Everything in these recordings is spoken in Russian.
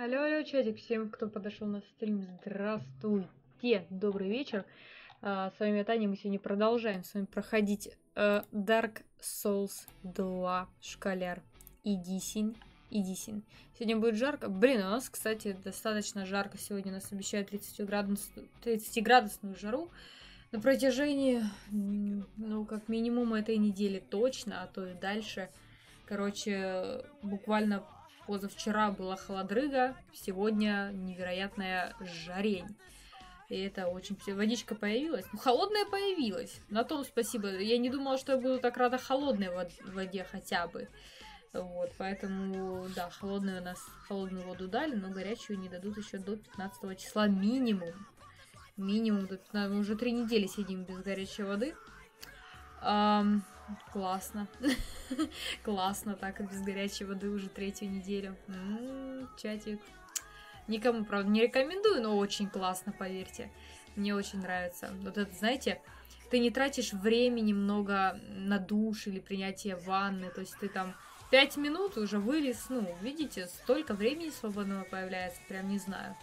Алло, алло, чатик, всем, кто подошел на стрим, здравствуйте, добрый вечер. А, с вами Таня, мы сегодня продолжаем с вами проходить э, Dark Souls 2 Школяр Идисин. Идисин. Сегодня будет жарко. Блин, у нас, кстати, достаточно жарко. Сегодня нас обещают 30, градус, 30 градусную жару на протяжении, ну, как минимум этой недели точно, а то и дальше. Короче, буквально Позавчера была холодрыга, сегодня невероятная жарень. И это очень... Водичка появилась. Ну, холодная появилась. На том спасибо. Я не думала, что я буду так рада холодной воде хотя бы. Вот, поэтому, да, холодную у нас, холодную воду дали, но горячую не дадут еще до 15 числа минимум. Минимум до 15... Мы уже три недели сидим без горячей воды. Um, Классно. Классно, так без горячей воды уже третью неделю. М-м, чатик. Никому, правда, не рекомендую, но очень классно, поверьте. Мне очень нравится. Вот это, знаете, ты не тратишь времени много на душ или принятие ванны. То есть ты там пять минут уже вылез. Ну, видите, столько времени свободного появляется. Прям не знаю.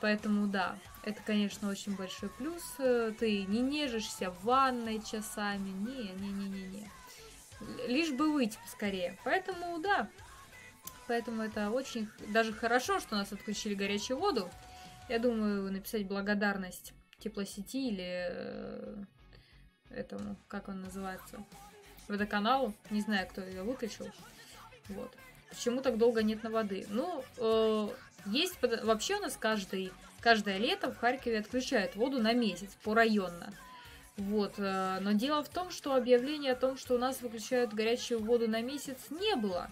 Поэтому да, это, конечно, очень большой плюс. Э, ты не нежишься в ванной часами. Не-не-не-не-не. Лишь бы выйти поскорее. Поэтому да. Поэтому это очень даже хорошо, что нас отключили горячую воду. Я думаю, написать благодарность теплосети или э, этому, как он называется, водоканалу. Не знаю, кто ее выключил. Вот. Почему так долго нет на воды? Ну, э, есть вообще у нас каждый, каждое лето в Харькове отключают воду на месяц порайонно. Вот. Э, но дело в том, что объявление о том, что у нас выключают горячую воду на месяц, не было.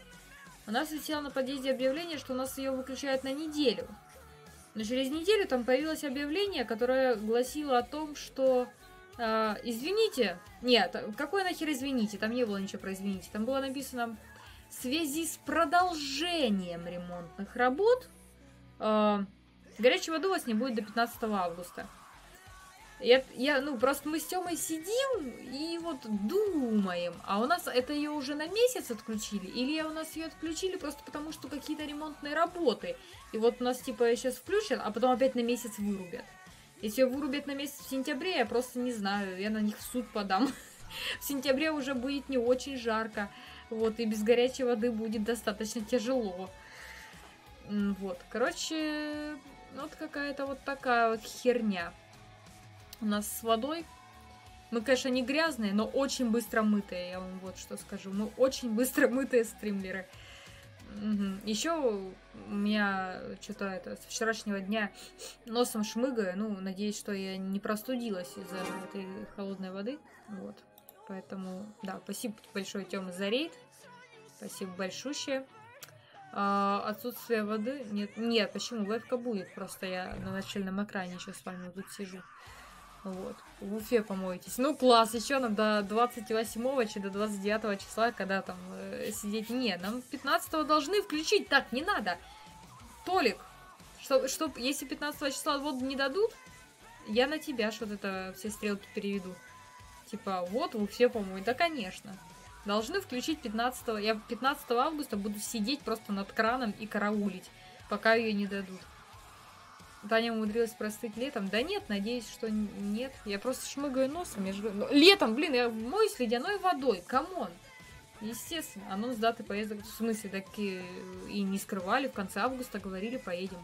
У нас висело на подъезде объявление, что у нас ее выключают на неделю. Но через неделю там появилось объявление, которое гласило о том, что э, извините, нет, какой нахер извините, там не было ничего про извините, там было написано в связи с продолжением ремонтных работ э, горячей воды у вас не будет до 15 августа. Я, я, ну, просто мы с Тёмой сидим и вот думаем, а у нас это ее уже на месяц отключили, или у нас ее отключили просто потому, что какие-то ремонтные работы, и вот у нас типа сейчас включат, а потом опять на месяц вырубят. Если ее вырубят на месяц в сентябре, я просто не знаю, я на них в суд подам. В сентябре уже будет не очень жарко, вот, и без горячей воды будет достаточно тяжело. Вот, короче, вот какая-то вот такая вот херня. У нас с водой. Мы, конечно, не грязные, но очень быстро мытые, я вам вот что скажу. Мы очень быстро мытые стримлеры. Угу. Еще у меня что-то это с вчерашнего дня носом шмыгаю. Ну, надеюсь, что я не простудилась из-за этой холодной воды. Вот. Поэтому, да, спасибо большое, Тёма, за рейд. Спасибо большое. А, отсутствие воды? Нет, нет, почему? Вебка будет, просто я на начальном экране сейчас с вами тут сижу. Вот. В Уфе помойтесь. Ну, класс, еще нам до 28 чи до 29 числа, когда там э, сидеть. Не, нам 15 должны включить. Так, не надо. Толик, что, что, если 15 числа воду не дадут, я на тебя что-то это все стрелки переведу. Типа, вот, вы все помоете. Да, конечно. Должны включить 15 Я 15 августа буду сидеть просто над краном и караулить, пока ее не дадут. Таня умудрилась простыть летом. Да нет, надеюсь, что нет. Я просто шмыгаю носом. Я ж... Ну, летом, блин, я моюсь ледяной водой. Come on. Естественно. Анонс даты поездок. В смысле, так и, и не скрывали. В конце августа говорили, поедем.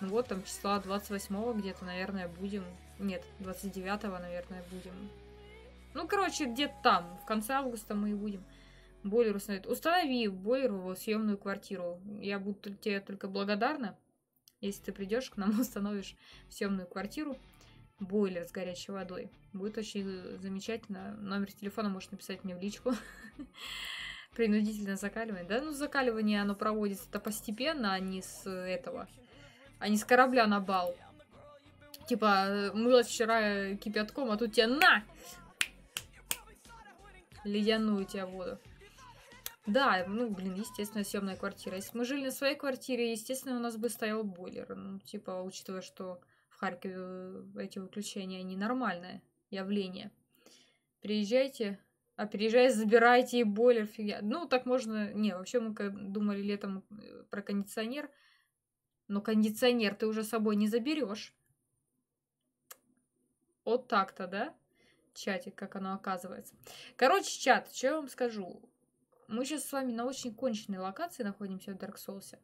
Ну вот, там числа 28 где-то, наверное, будем. Нет, 29 наверное, будем. Ну, короче, где-то там. В конце августа мы и будем. Бойлер установить. Установи бойлер в съемную квартиру. Я буду тебе только благодарна, если ты придешь к нам, установишь съемную квартиру бойлер с горячей водой. Будет очень замечательно. Номер телефона можешь написать мне в личку. Принудительное закаливание. Да, ну закаливание оно проводится-то постепенно, а не с этого. А не с корабля на бал. Типа, мылась вчера кипятком, а тут тебе на! Ледяную тебя воду. Да, ну, блин, естественно, съемная квартира. Если мы жили на своей квартире, естественно, у нас бы стоял бойлер. Ну, типа, учитывая, что в Харькове э, эти выключения, они нормальное явление. Приезжайте, а приезжай, забирайте и бойлер, фигня. Ну, так можно... Не, вообще мы думали летом э, про кондиционер. Но кондиционер ты уже с собой не заберешь. Вот так-то, да? Чатик, как оно оказывается. Короче, чат, что я вам скажу? Мы сейчас с вами на очень конченной локации находимся в Dark Souls.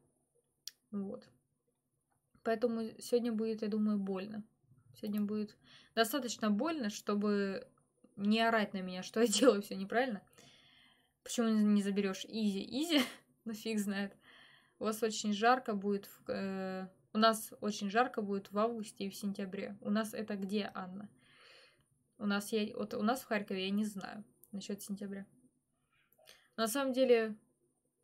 Вот. Поэтому сегодня будет, я думаю, больно. Сегодня будет достаточно больно, чтобы не орать на меня, что я делаю все неправильно. Почему не заберешь изи? Изи? ну фиг знает. У вас очень жарко будет. В, э, у нас очень жарко будет в августе и в сентябре. У нас это где, Анна? У нас я, вот у нас в Харькове я не знаю насчет сентября. На самом деле,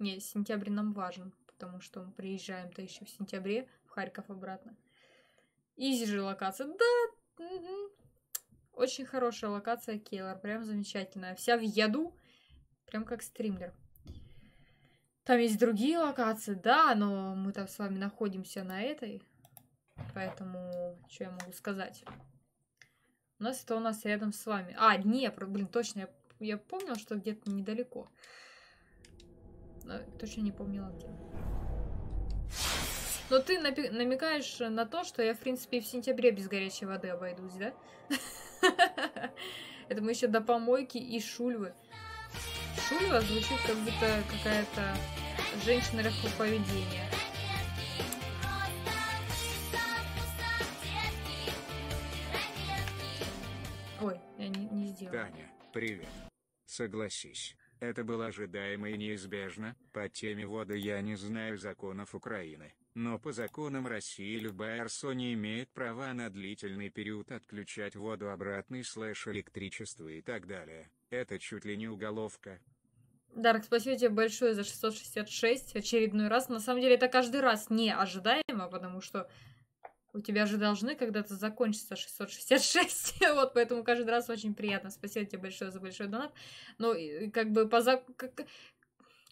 не, сентябрь нам важен, потому что мы приезжаем-то еще в сентябре в Харьков обратно. Изи же локация. Да, угу. очень хорошая локация Кейлор, прям замечательная. Вся в яду, прям как стримлер. Там есть другие локации, да, но мы там с вами находимся на этой. Поэтому, что я могу сказать? У нас это у нас рядом с вами. А, Днепр, блин, точно, я, я помнила, что где-то недалеко. Но точно не помнила где. Но ты намекаешь на то, что я, в принципе, в сентябре без горячей воды обойдусь, да? Это мы еще до помойки и шульвы. Шульва звучит как будто какая-то женщина легкого поведения. Привет. Согласись, это было ожидаемо и неизбежно. По теме воды я не знаю законов Украины, но по законам России любая РСО не имеет права на длительный период отключать воду обратный слэш электричество и так далее. Это чуть ли не уголовка. Дарк, спасибо тебе большое за 666 очередной раз. На самом деле это каждый раз не ожидаемо, потому что у тебя же должны когда-то закончиться 666. вот, поэтому каждый раз очень приятно. Спасибо тебе большое за большой донат. Но как бы по зак...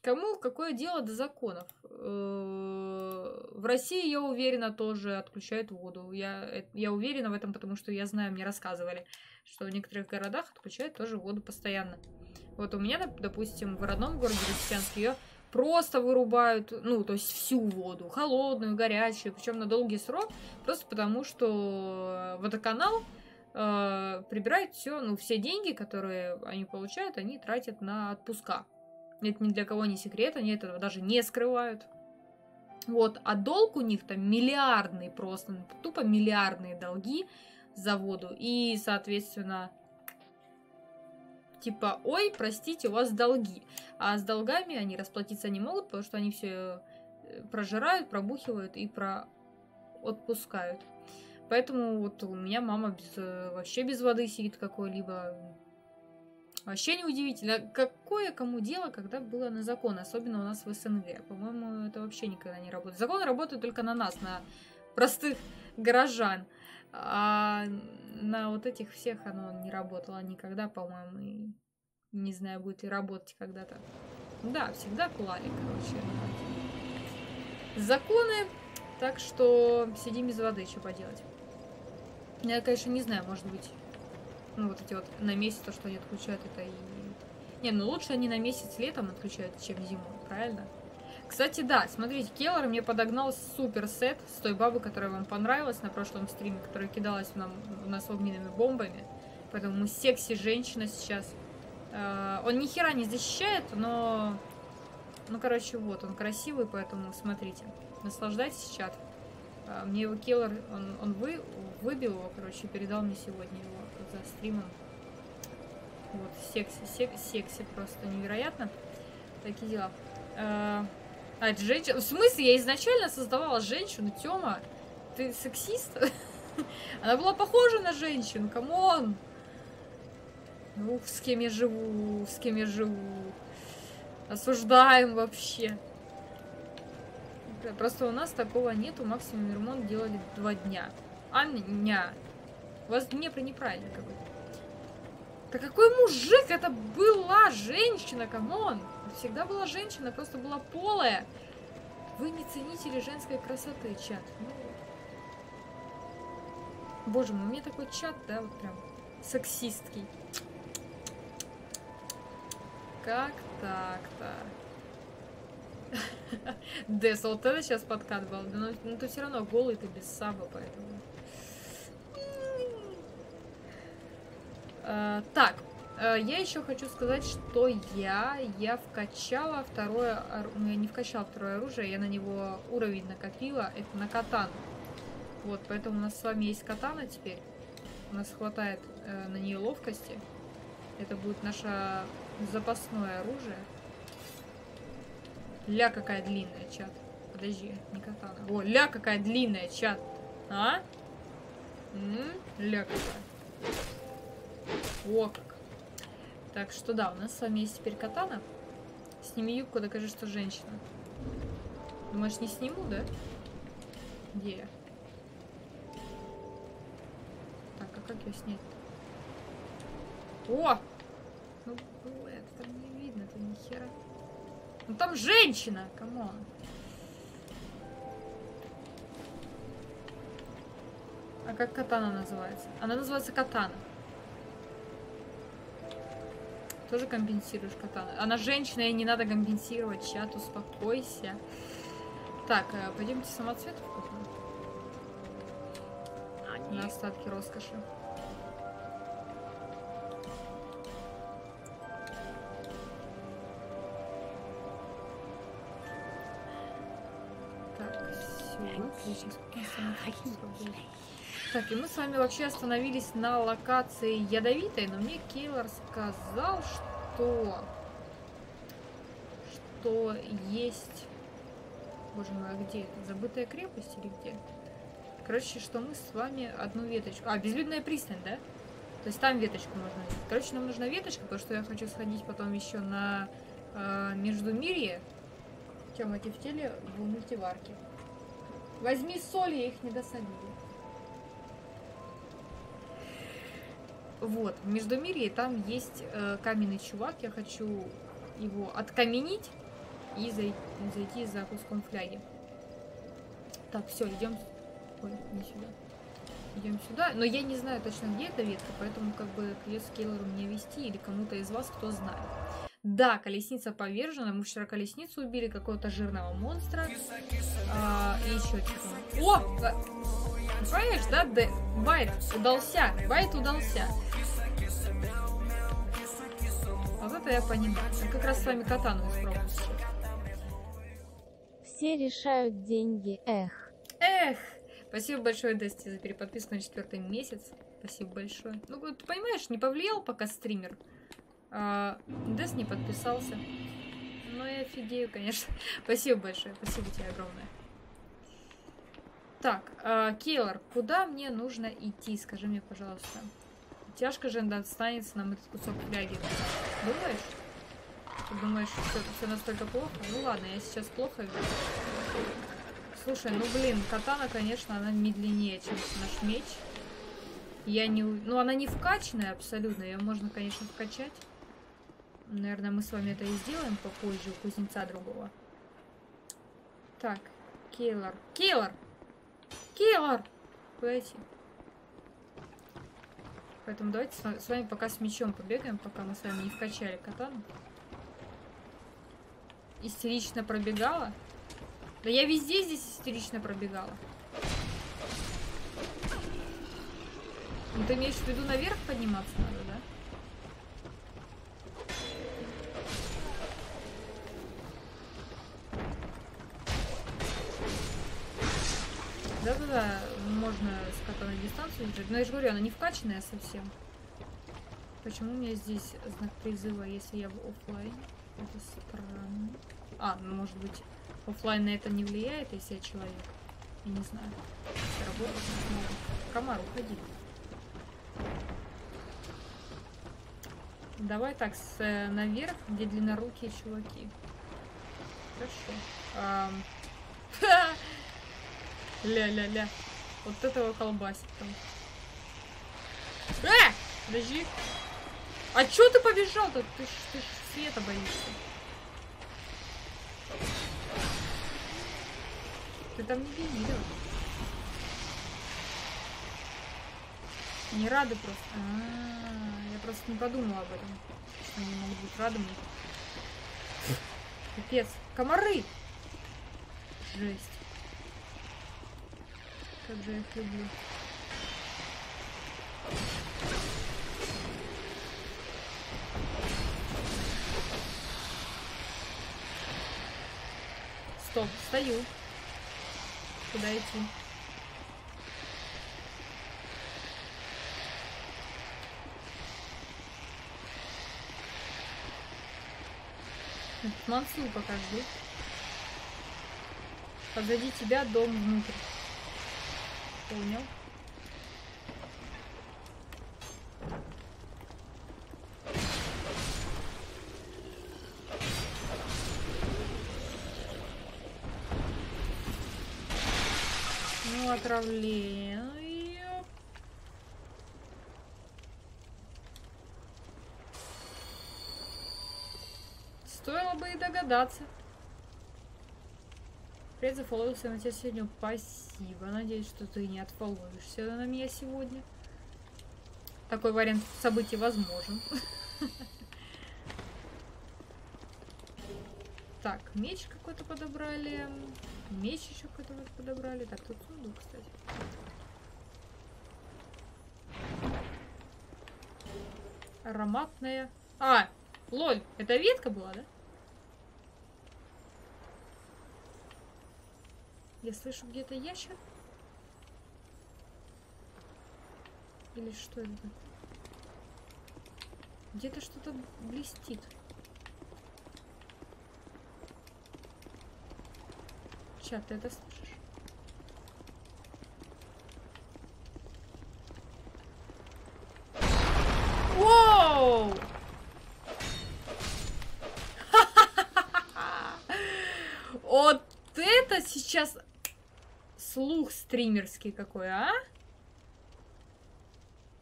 Кому какое дело до законов? Э, в России, я уверена, тоже отключают воду. Я, э, я уверена в этом, потому что я знаю, мне рассказывали, что в некоторых городах отключают тоже воду постоянно. Вот у меня, допустим, в родном городе Лисичанске ее просто вырубают, ну, то есть всю воду, холодную, горячую, причем на долгий срок, просто потому что водоканал э, прибирает все, ну, все деньги, которые они получают, они тратят на отпуска. Это ни для кого не секрет, они этого даже не скрывают. Вот, а долг у них там миллиардный просто, тупо миллиардные долги за воду. И, соответственно, типа, ой, простите, у вас долги. А с долгами они расплатиться не могут, потому что они все э, прожирают, пробухивают и про отпускают. Поэтому вот у меня мама без, э, вообще без воды сидит какой-либо. Вообще неудивительно. Какое кому дело, когда было на закон, особенно у нас в СНГ. По-моему, это вообще никогда не работает. Закон работает только на нас, на простых горожан. А на вот этих всех оно не работало никогда, по-моему, и не знаю, будет ли работать когда-то. Да, всегда клали, короче. Законы, так что сидим без воды, что поделать. Я, конечно, не знаю, может быть, ну, вот эти вот на месяц, то, что они отключают, это и... Не, ну лучше они на месяц летом отключают, чем зимой, правильно? Кстати, да, смотрите, Келлер мне подогнал супер сет с той бабы, которая вам понравилась на прошлом стриме, которая кидалась нам, в нас огненными бомбами. Поэтому мы секси женщина сейчас. Э, он ни хера не защищает, но... Ну, короче, вот, он красивый, поэтому смотрите. Наслаждайтесь, чат. Э, мне его Келлер, он, он вы, выбил его, короче, передал мне сегодня его за стримом. Вот, секси, сек, секси просто невероятно. Такие дела. Э, это женщина... В смысле, я изначально создавала женщину, Тёма? Ты сексист? Она была похожа на женщину, come on! Ух, с кем я живу, с кем я живу. Осуждаем вообще. Просто у нас такого нету, максимум ремонт делали два дня. А, ня. У вас Днепр неправильно какой-то. Да какой мужик? Это была женщина, come on! Всегда была женщина, просто была полая. Вы не ценители женской красоты, чат. Ну, Боже мой, у меня такой чат, да, вот прям сексистский. Как так-то? Дес, вот это сейчас подкат был. Но, но ты все равно голый, ты без саба, поэтому. А, так, а, я еще хочу сказать, что я, я вкачала второе, ну я не вкачала второе оружие, я на него уровень накопила, это на катану. Вот, поэтому у нас с вами есть катана теперь. У нас хватает э, на нее ловкости. Это будет наше запасное оружие. Ля какая длинная, чат. Подожди, не катана. О, ля какая длинная, чат. А? М -м, ля какая. О, как. Так что да, у нас с вами есть теперь катана. Сними юбку, докажи, что женщина. Думаешь, не сниму, да? Где я? Так, а как ее снять? -то? О! Ну, это там не видно, это ни хера. Ну там женщина, come on. А как катана называется? Она называется катана. Тоже компенсируешь катана. Она женщина, и не надо компенсировать. Чат, успокойся. Так, э, пойдемте самоцветов купим. На остатки роскоши. Так, и мы с вами вообще остановились на локации ядовитой, но мне Кейлор сказал, что... Что есть... Боже мой, а где это? Забытая крепость или где? Короче, что мы с вами одну веточку... А, безлюдная пристань, да? То есть там веточку можно. Короче, нам нужна веточка, потому что я хочу сходить потом еще на э, Междумирье. Тема тефтели в мультиварке. Возьми соль, я их не досолила. Вот, в Междумирье там есть э, каменный чувак, я хочу его откаменить и зайти, зайти за куском фляги. Так, все, идем. Ой, не сюда. Идем сюда. Но я не знаю точно, где эта ветка, поэтому как бы придется Кейлору мне вести или кому-то из вас, кто знает. Да, колесница повержена. Мы вчера колесницу убили, какого-то жирного монстра. А, и еще что-то. О! Понимаешь, да? Д... Байт удался. Байт удался. Вот это я понимаю. Я как раз с вами катану испробую Все решают деньги, эх. Эх! Спасибо большое, Дести, за переподписку на четвертый месяц. Спасибо большое. Ну, ты понимаешь, не повлиял пока стример. А, Дес не подписался. Ну, я офигею, конечно. Спасибо большое. Спасибо тебе огромное. Так, э, Кейлор, куда мне нужно идти? Скажи мне, пожалуйста. Тяжко же достанется нам этот кусок фляги. Думаешь? Ты думаешь, что это все настолько плохо? Ну ладно, я сейчас плохо вижу. Слушай, ну блин, катана, конечно, она медленнее, чем наш меч. Я не... Ну, она не вкачанная абсолютно. Ее можно, конечно, вкачать. Наверное, мы с вами это и сделаем попозже у кузнеца другого. Так, Кейлор. Кейлор! Кейлор! Подойти. Поэтому давайте с вами пока с мечом побегаем, пока мы с вами не вкачали катану. Истерично пробегала. Да я везде здесь истерично пробегала. Ну, ты имеешь в виду наверх подниматься надо, Да-да-да, можно с катаной дистанцию держать. Но я же говорю, она не вкачанная совсем. Почему у меня здесь знак призыва, если я в офлайн? Это странно. А, ну может быть, офлайн на это не влияет, если я человек? Я не знаю. Это работает, не знаю. Комар, уходи. Давай так, с, э, наверх, где длиннорукие чуваки. Хорошо. Ля-ля-ля. Вот этого колбасит там. Э! Подожди. А чё ты побежал-то? Ты ж, ты ж света боишься. Ты там не видел. Не рады просто. А, -а, а, я просто не подумала об этом. Что они могут быть рады мне. Пипец. Комары! Жесть. Как же я их люблю. Стоп, стою. Куда идти? Мансу пока жду. Позади тебя дом внутрь. Понял. Ну, отравление. Стоило бы и догадаться. Привет, зафоловился на тебя сегодня. Спасибо. Надеюсь, что ты не отфоловишься на меня сегодня. Такой вариант событий возможен. Так, меч какой-то подобрали. Меч еще какой-то подобрали. Так, тут сундук, кстати. Ароматная. А, лоль, это ветка была, да? Я слышу где-то ящер. Или что это? Где-то что-то блестит. Чат, ты это слышишь? Воу! Вот это сейчас слух стримерский какой, а?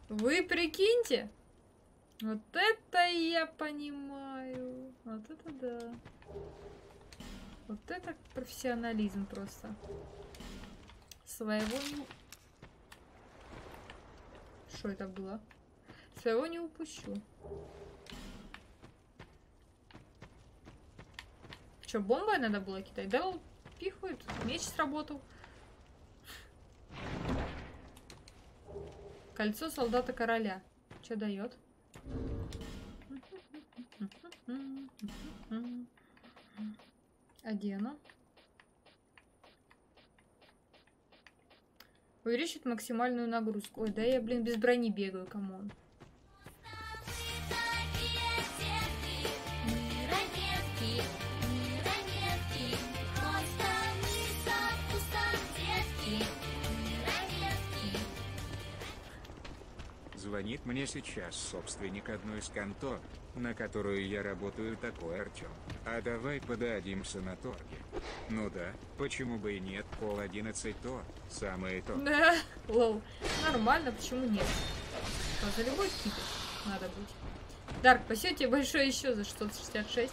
Вы прикиньте. Вот это я понимаю. Вот это да. Вот это профессионализм просто. Своего не... Что это было? Своего не упущу. Что, бомбой надо было кидать? Да, пихают. Меч сработал. Кольцо солдата короля. Что дает? Одену. Увеличит максимальную нагрузку. Ой, да я, блин, без брони бегаю, come on. Звонит мне сейчас собственник одной из контор, на которую я работаю такой Артем. А давай подадимся на торге. Ну да, почему бы и нет, пол одиннадцать то, самое то. Да, лол. Нормально, почему нет? За любой кипиш надо быть. Дарк, спасибо тебе большое еще за 666.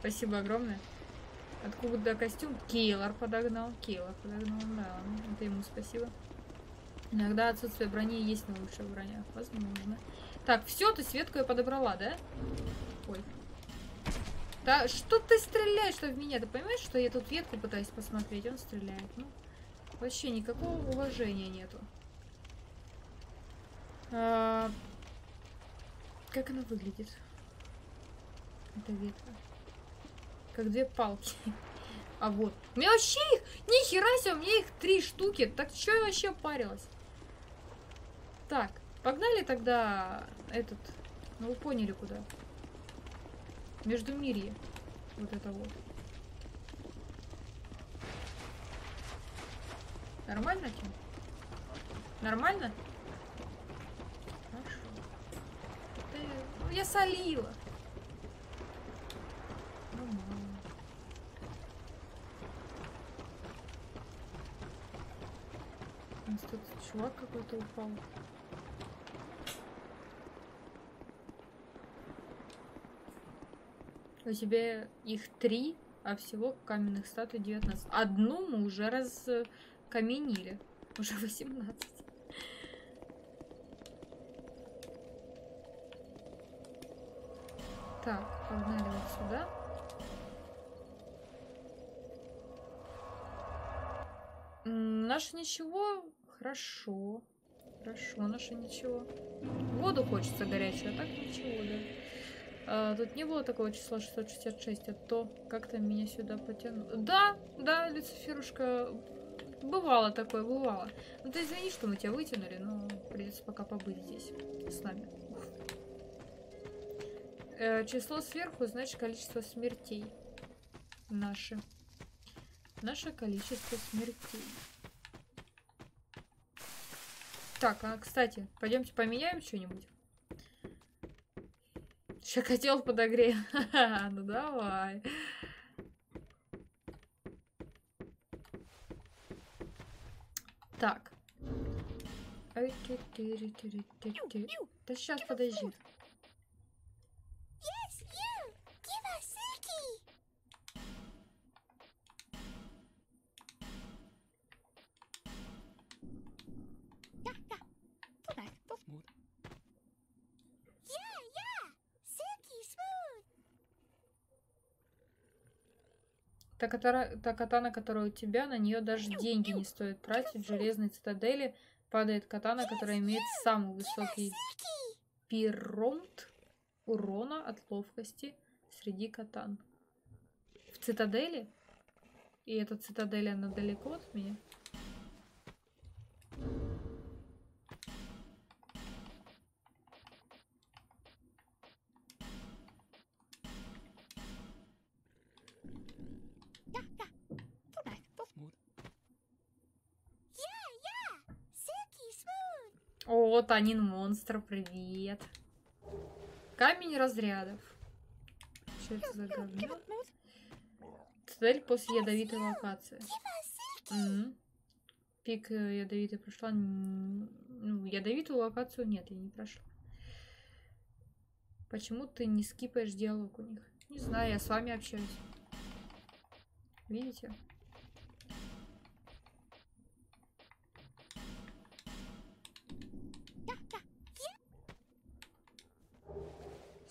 Спасибо огромное. Откуда костюм? Кейлор подогнал. Кейлор подогнал, да. Это ему спасибо. Иногда отсутствие брони есть на лучших бронях. Возможно. Так, все, ты Светку я подобрала, да? Ой. Да что ты стреляешь-то в меня? Ты понимаешь, что я тут ветку пытаюсь посмотреть? Он стреляет. Ну, вообще никакого уважения нету. А, как она выглядит? Эта ветка. Как две палки. А вот. У меня вообще их... Ни хера себе, у меня их три штуки. Так что я вообще парилась? Так, погнали тогда этот... Ну, вы поняли, куда. Между мирье. Вот это вот. Нормально, Тим? Нормально? Хорошо. Да, ну, я солила. Ну. У нас тут чувак какой-то упал. У тебя их три, а всего каменных статуй 19. Одну мы уже раскаменили. Уже 18. Так, погнали вот сюда. наше ничего, хорошо. Хорошо, наше ничего. Воду хочется горячую, а так ничего, да. А, тут не было такого числа 666, а то как-то меня сюда потянуло. Да, да, Люциферушка, бывало такое, бывало. Ну ты извини, что мы тебя вытянули, но придется пока побыть здесь с нами. Э, число сверху значит количество смертей. Наше. Наше количество смертей. Так, а, кстати, пойдемте поменяем что-нибудь. Еще котел подогреем. ну давай. Так. Да сейчас, подожди. Та, которая, та катана, которая у тебя, на нее даже деньги не стоит тратить. В железной цитадели падает катана, которая имеет самый высокий пиромт урона от ловкости среди катан. В цитадели? И эта цитадель, она далеко от меня? О, Танин монстр, привет. Камень разрядов. Что это за говно? Цель после ядовитой локации. Угу. Пик э, ядовитой прошла. Ну, ядовитую локацию нет, я не прошла. Почему ты не скипаешь диалог у них? Не знаю, я с вами общаюсь. Видите?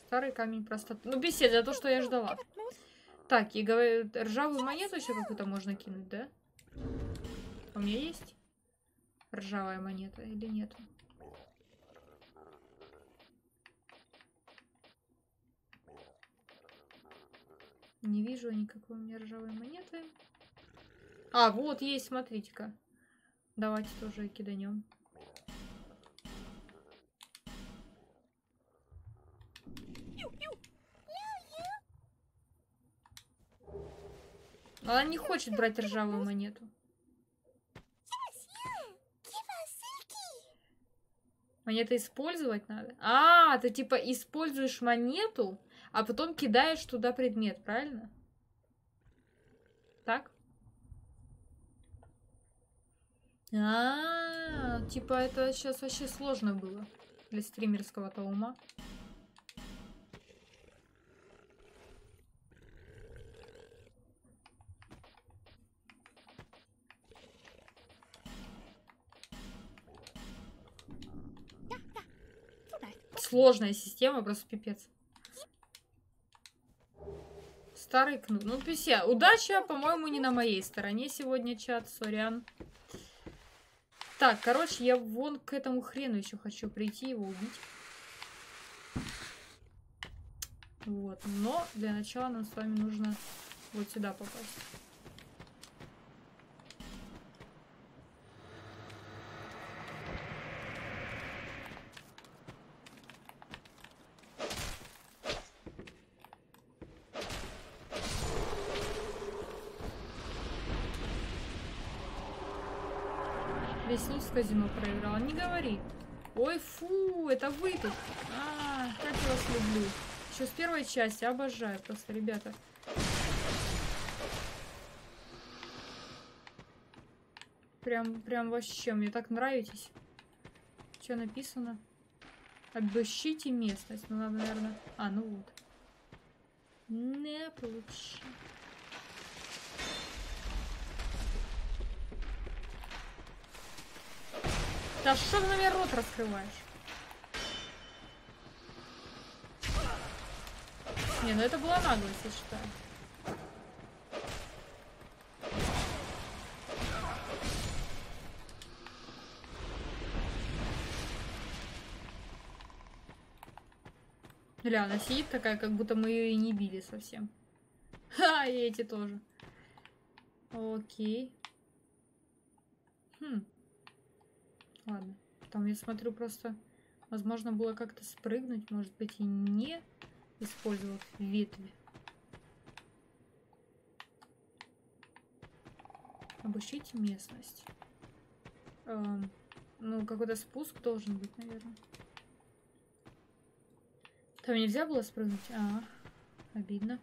Старый камень просто... Ну, бесед, за то, что я ждала. Так, и говорю, ржавую монету еще какую-то можно кинуть, да? У меня есть ржавая монета или нет? Не вижу никакой у меня ржавой монеты. А, вот есть, смотрите-ка. Давайте тоже киданем. Она не хочет брать ржавую монету. Монету использовать надо? А, ты типа используешь монету, а потом кидаешь туда предмет, правильно? Так? А, -а, -а типа это сейчас вообще сложно было для стримерского-то ума. Сложная система, просто пипец. Старый кнут. Ну, пися. Удача, по-моему, не на моей стороне сегодня, чат. Сорян. Так, короче, я вон к этому хрену еще хочу прийти, его убить. Вот. Но для начала нам с вами нужно вот сюда попасть. Казино проиграла. Не говори. Ой, фу, это вы тут. А, как я вас люблю. Еще с первой части. Обожаю просто, ребята. Прям, прям вообще, мне так нравитесь. Что написано? Обыщите местность. Ну, надо, наверное... А, ну вот. Не получилось. Да что ты на меня рот раскрываешь? Не, ну это была наглость, я считаю. Бля, она сидит такая, как будто мы ее и не били совсем. Ха, и эти тоже. Окей. Хм. Ладно. Там я смотрю просто... Возможно, было как-то спрыгнуть, может быть, и не использовав ветви. Обыщите местность. Эм, ну, какой-то спуск должен быть, наверное. Там нельзя было спрыгнуть? А, обидно.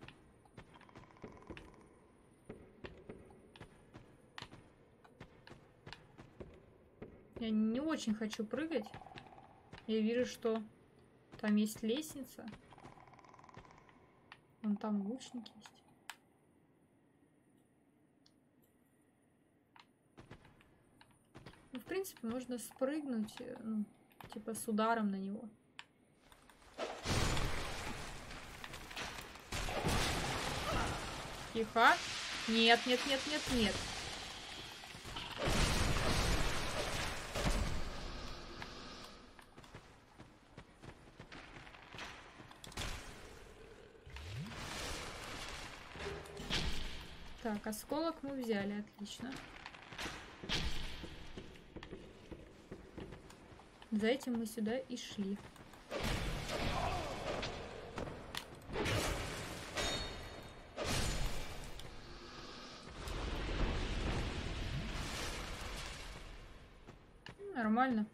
Я не очень хочу прыгать. Я вижу, что там есть лестница. Вон там лучник есть. Ну, в принципе, можно спрыгнуть, э, ну, типа с ударом на него. Тихо. Нет, нет, нет, нет, нет. Так, осколок мы взяли, отлично. За этим мы сюда и шли. Нормально.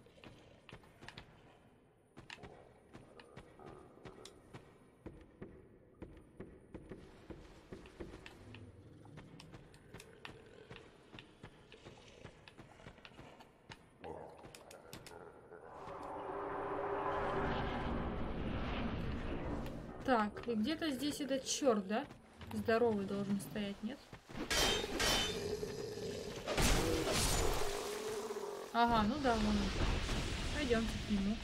Так, и где-то здесь этот черт, да? Здоровый должен стоять, нет? Ага, ну да, вон он. Пойдемте к нему.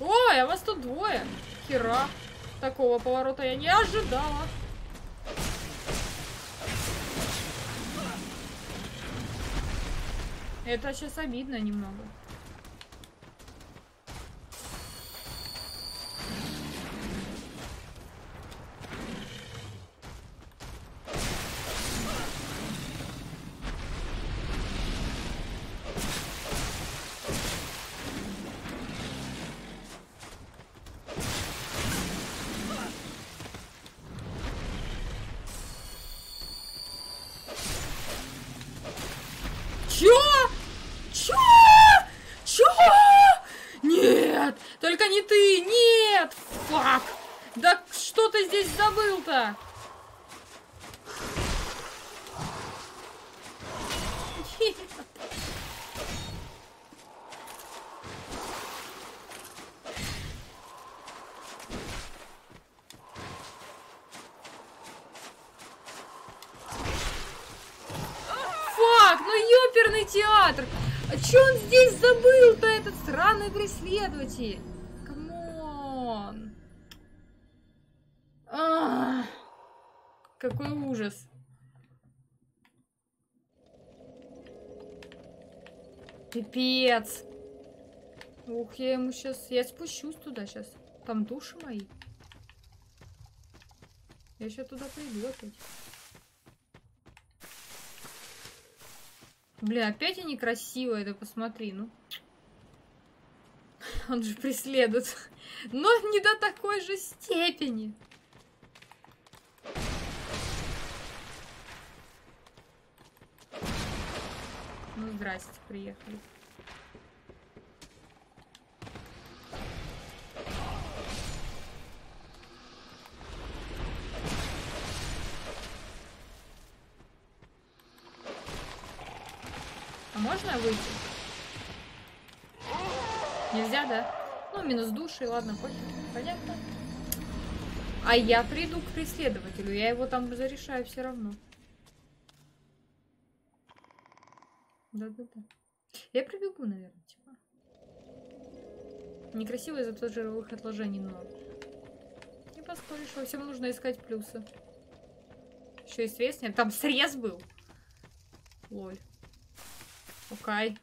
Ой, а вас тут двое. Хера. Такого поворота я не ожидала. Это сейчас обидно немного. Какой ужас! Пипец! Ух, я ему сейчас... Я спущусь туда сейчас. Там души мои. Я сейчас туда приду опять. Бля, опять они красивые, да посмотри, ну. Он же преследует. Но не до такой же степени. Здрасте, приехали. А можно выйти? Нельзя, да? Ну, минус души, ладно, пофиг. Понятно. А я приду к преследователю, я его там зарешаю все равно. Да-да-да. Я прибегу, наверное, типа. Некрасиво из-за пассажировых отложений, но... Не поспоришь, во всем нужно искать плюсы. Еще известнее. Там срез был. Лоль. Окай.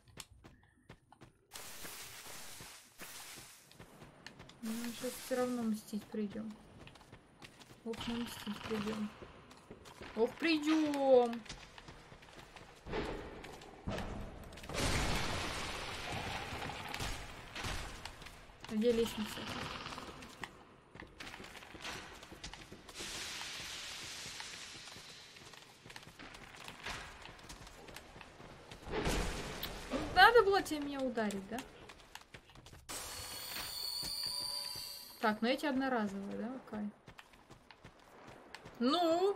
Ну, сейчас все равно мстить придем. Ох, мы мстить придем. Ох, придем. Где лестница? Надо было тебе меня ударить, да? Так, ну эти одноразовые, да? Окей. Ну?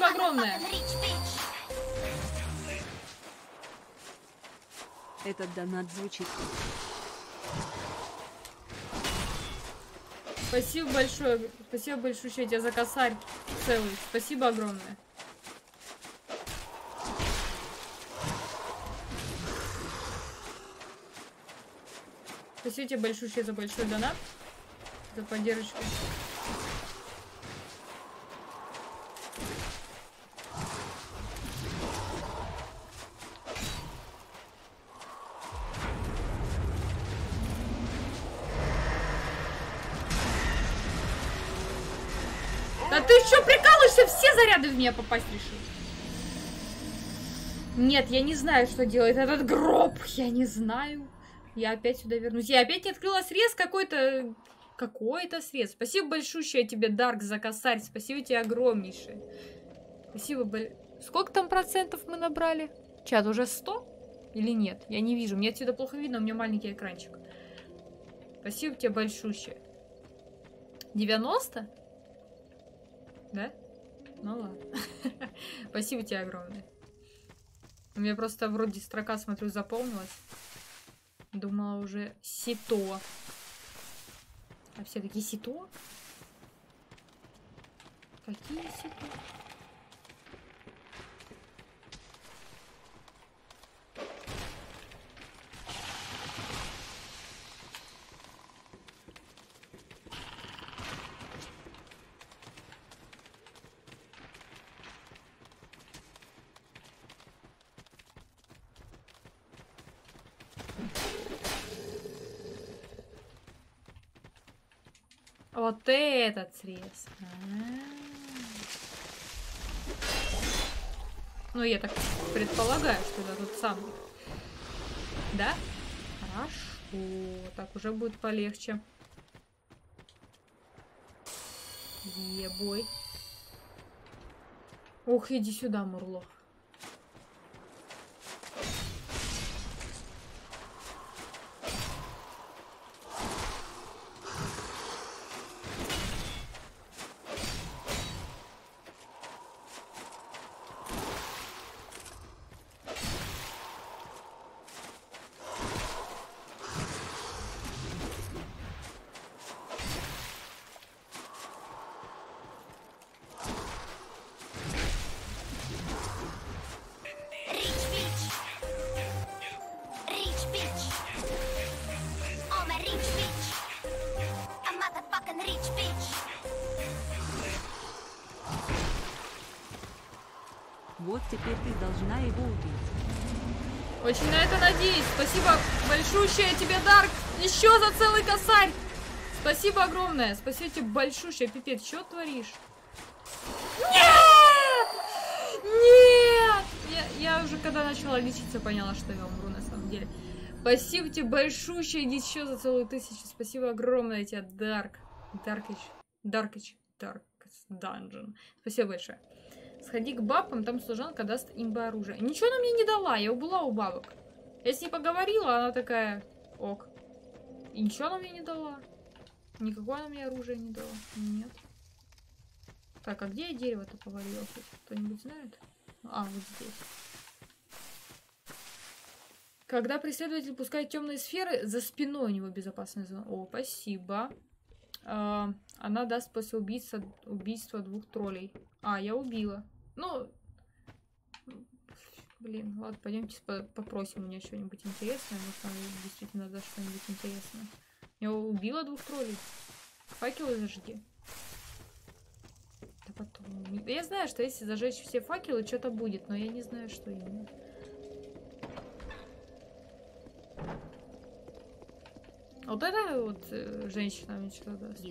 Спасибо! Огромное! Этот донат звучит. Спасибо большое. Спасибо большое тебе за косарь целый. Спасибо огромное. Спасибо тебе большое за большой донат. За поддержку. Да ты что, прикалываешься? Все заряды в меня попасть решил. Нет, я не знаю, что делает этот гроб. Я не знаю. Я опять сюда вернусь. Я опять не открыла срез какой-то... Какой-то срез. Спасибо большущее тебе, Дарк, за косарь. Спасибо тебе огромнейшее. Спасибо большое. Сколько там процентов мы набрали? Чат, уже 100? Или нет? Я не вижу. Мне отсюда плохо видно, у меня маленький экранчик. Спасибо тебе большущее. 90? Да? Ну ладно. Спасибо тебе огромное. У меня просто вроде строка, смотрю, заполнилась. Думала уже сито. А все такие сито? Какие сито? Вот этот срез. А-а-а. Ну, я так предполагаю, что это тот самый. Да? Хорошо. Так, уже будет полегче. Ебой. Ох, иди сюда, Мурло. Надеюсь. Спасибо большущее тебе, Дарк. Еще за целый косарь. Спасибо огромное. Спасибо тебе большущее. Пипец, что творишь? Нет! Нет! Я, я уже когда начала лечиться, поняла, что я умру на самом деле. Спасибо тебе большущее еще за целую тысячу. Спасибо огромное тебе, Дарк. Darkich. Darkich. Darkest Dungeon. Спасибо большое. Сходи к бабкам, там служанка даст имба оружие. Ничего она мне не дала, я была у бабок. Я с ней поговорила, она такая, ок. И ничего она мне не дала. Никакое она мне оружие не дала. Нет. Так, а где я дерево-то повалила? Кто-нибудь знает? А, вот здесь. Когда преследователь пускает темные сферы, за спиной у него безопасная зона. О, спасибо. А, она даст после убийства, убийства двух троллей. А, я убила. Ну, блин, ладно, пойдемте по- попросим у нее что-нибудь интересное. Может, она действительно даст что-нибудь интересное. Я убила двух троллей. Факелы зажги. Да потом. Я знаю, что если зажечь все факелы, что-то будет, но я не знаю, что именно. Вот это вот э, женщина мне что даст.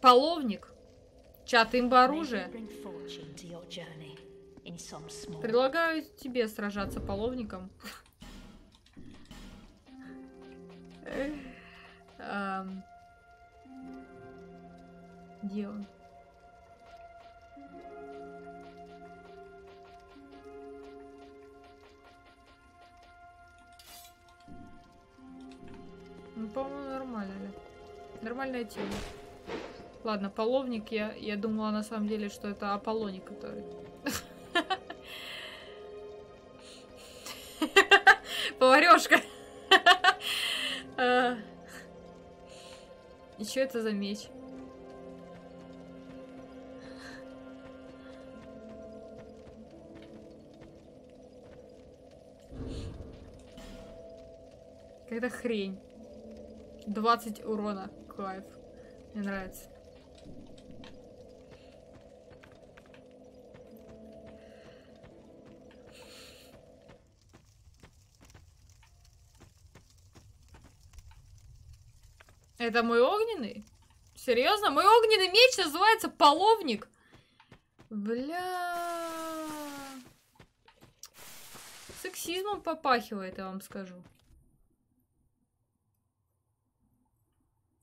Половник. Чат имба оружие. Предлагаю тебе сражаться половником. Эх, ам. Где он? Ну, по-моему, нормально. Нормальная тема. Ладно, половник, я, я думала на самом деле, что это Аполлоник, который... Поварешка. И что это за меч? Какая-то хрень. 20 урона. Кайф. Мне нравится. Это мой огненный? Серьезно? Мой огненный меч называется половник? Бля. Сексизмом попахивает, я вам скажу.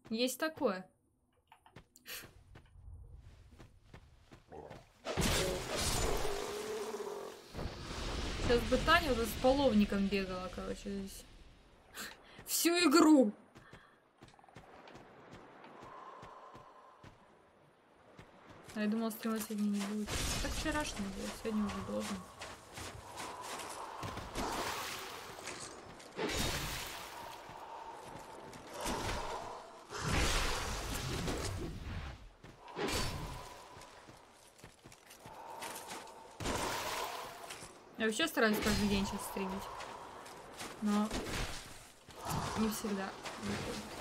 Есть такое. Сейчас бы Таня вот с половником бегала, короче, здесь. Всю игру. А я думала, стрима сегодня не будет. Так вчерашний был, сегодня уже должен. Я вообще стараюсь каждый день сейчас стримить. Но не всегда выходит.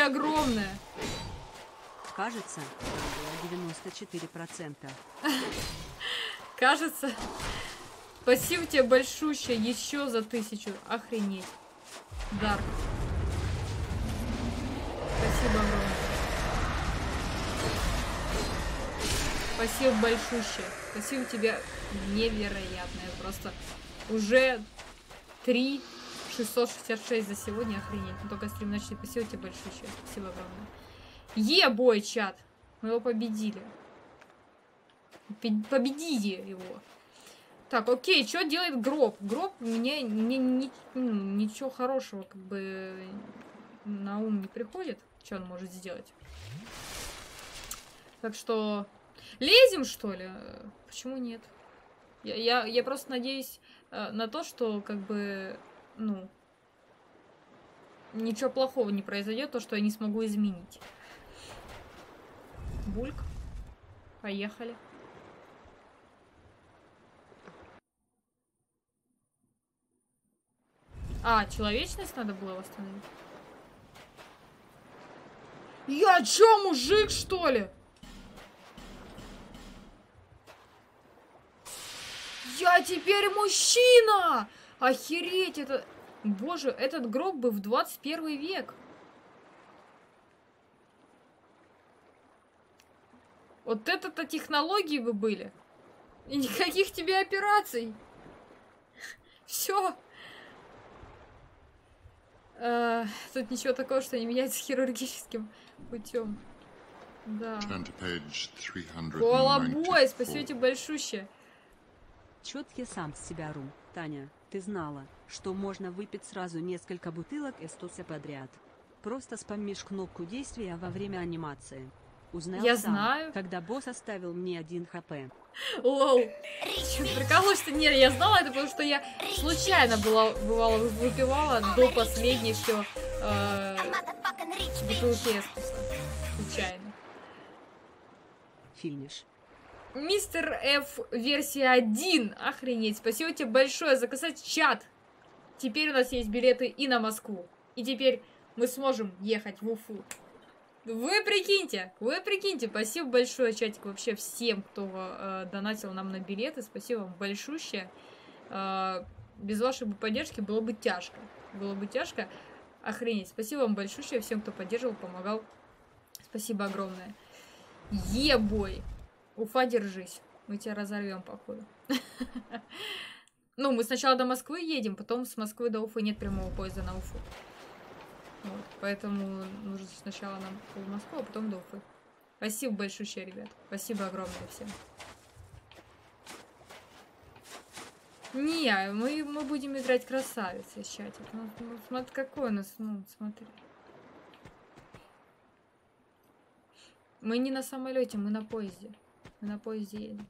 Тебе огромное. Кажется, было 94%. Кажется, спасибо тебе большущее еще за тысячу. Охренеть. Дарк. Спасибо огромное. Спасибо большущее. Спасибо тебе невероятное. Просто уже 3 666 за сегодня. Охренеть. Мы только стрим начали. Спасибо тебе большущее. Спасибо огромное. Е-бой, чат. Мы его победили. Победите его. Так, окей, что делает гроб? Гроб мне, мне ни- ну, ничего хорошего как бы на ум не приходит, что он может сделать. Так что лезем, что ли? Почему нет? Я, я, я просто надеюсь э, на то, что как бы, ну, ничего плохого не произойдет, то, что я не смогу изменить. Бульк. Поехали. А, человечность надо было восстановить? Я чё, мужик, что ли? Я теперь мужчина! Охереть, это... Боже, этот гроб бы в 21 век. Вот это-то технологии бы были. И никаких тебе операций. Все. Тут ничего такого, что не меняется хирургическим путем. Да. Turn to page 394. Колобой, спасибо тебе большущее. Четкий сам с себя ру. Таня, ты знала, что можно выпить сразу несколько бутылок эстуса подряд. Просто спамишь кнопку действия во время анимации. Узнал Я сам, знаю. когда босс оставил мне один хп. Лол. Прикалываешься? Нет, я знала это, потому что я случайно была, бывало, выпивала до rich bitch. бутылки эстуса. Случайно. Финиш. Мистер F версия 1. Охренеть. Спасибо тебе большое. Заказать чат. Теперь у нас есть билеты и на Москву. И теперь мы сможем ехать в Уфу. Вы прикиньте, вы прикиньте, спасибо большое, чатик, вообще всем, кто э, донатил нам на билеты, спасибо вам большущее. Э, без вашей бы поддержки было бы тяжко, было бы тяжко, охренеть. Спасибо вам большущее всем, кто поддерживал, помогал, спасибо огромное. Ебой, Уфа, держись, мы тебя разорвем, походу. Ну, мы сначала до Москвы едем, потом с Москвы до Уфы нет прямого поезда на Уфу. Вот, поэтому нужно сначала нам в Москву, а потом до Уфы. Спасибо большое, ребят. Спасибо огромное всем. Не, мы, мы будем играть красавиц, я чатик. Ну, ну, смотри, какой у нас, ну, смотри. Мы не на самолете, мы на поезде. На поезде едем.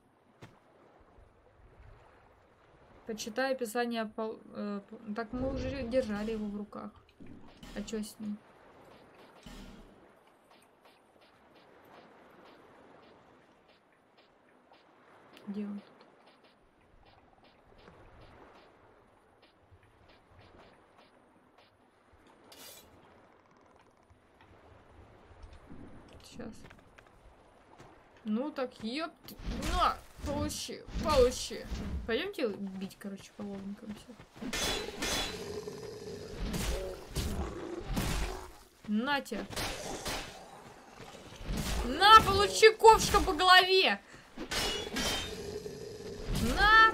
Почитай описание. пол- э, так мы уже держали его в руках. А что с ним? Где он? Сейчас. Ну так, ёпт. На, получи, получи. Пойдемте бить, короче, половником все. На тебе. На, получи ковшка по голове. На.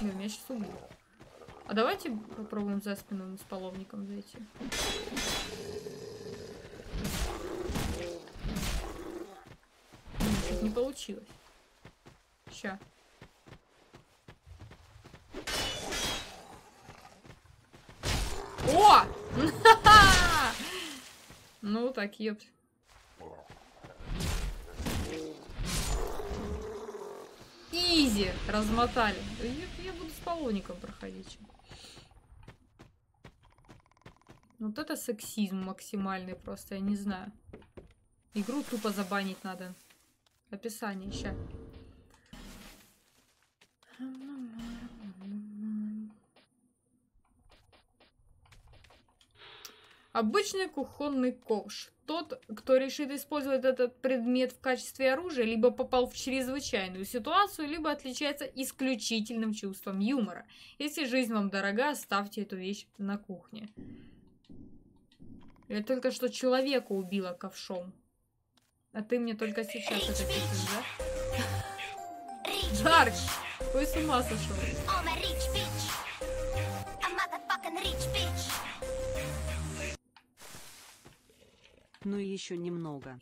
Блин, меня сейчас убьют. А давайте попробуем за спину с половником зайти. Блин, чуть не получилось. Ща. О! Ну так, ёпт. Изи! Размотали. Я, я буду с половником проходить. Вот это сексизм максимальный просто, я не знаю. Игру тупо забанить надо. Описание, ща. Обычный кухонный ковш. Тот, кто решит использовать этот предмет в качестве оружия, либо попал в чрезвычайную ситуацию, либо отличается исключительным чувством юмора. Если жизнь вам дорога, оставьте эту вещь на кухне. Я только что человека убила ковшом. А ты мне только сейчас это пишешь, да? Bitch. Вы с ума сошел. Ну и еще немного.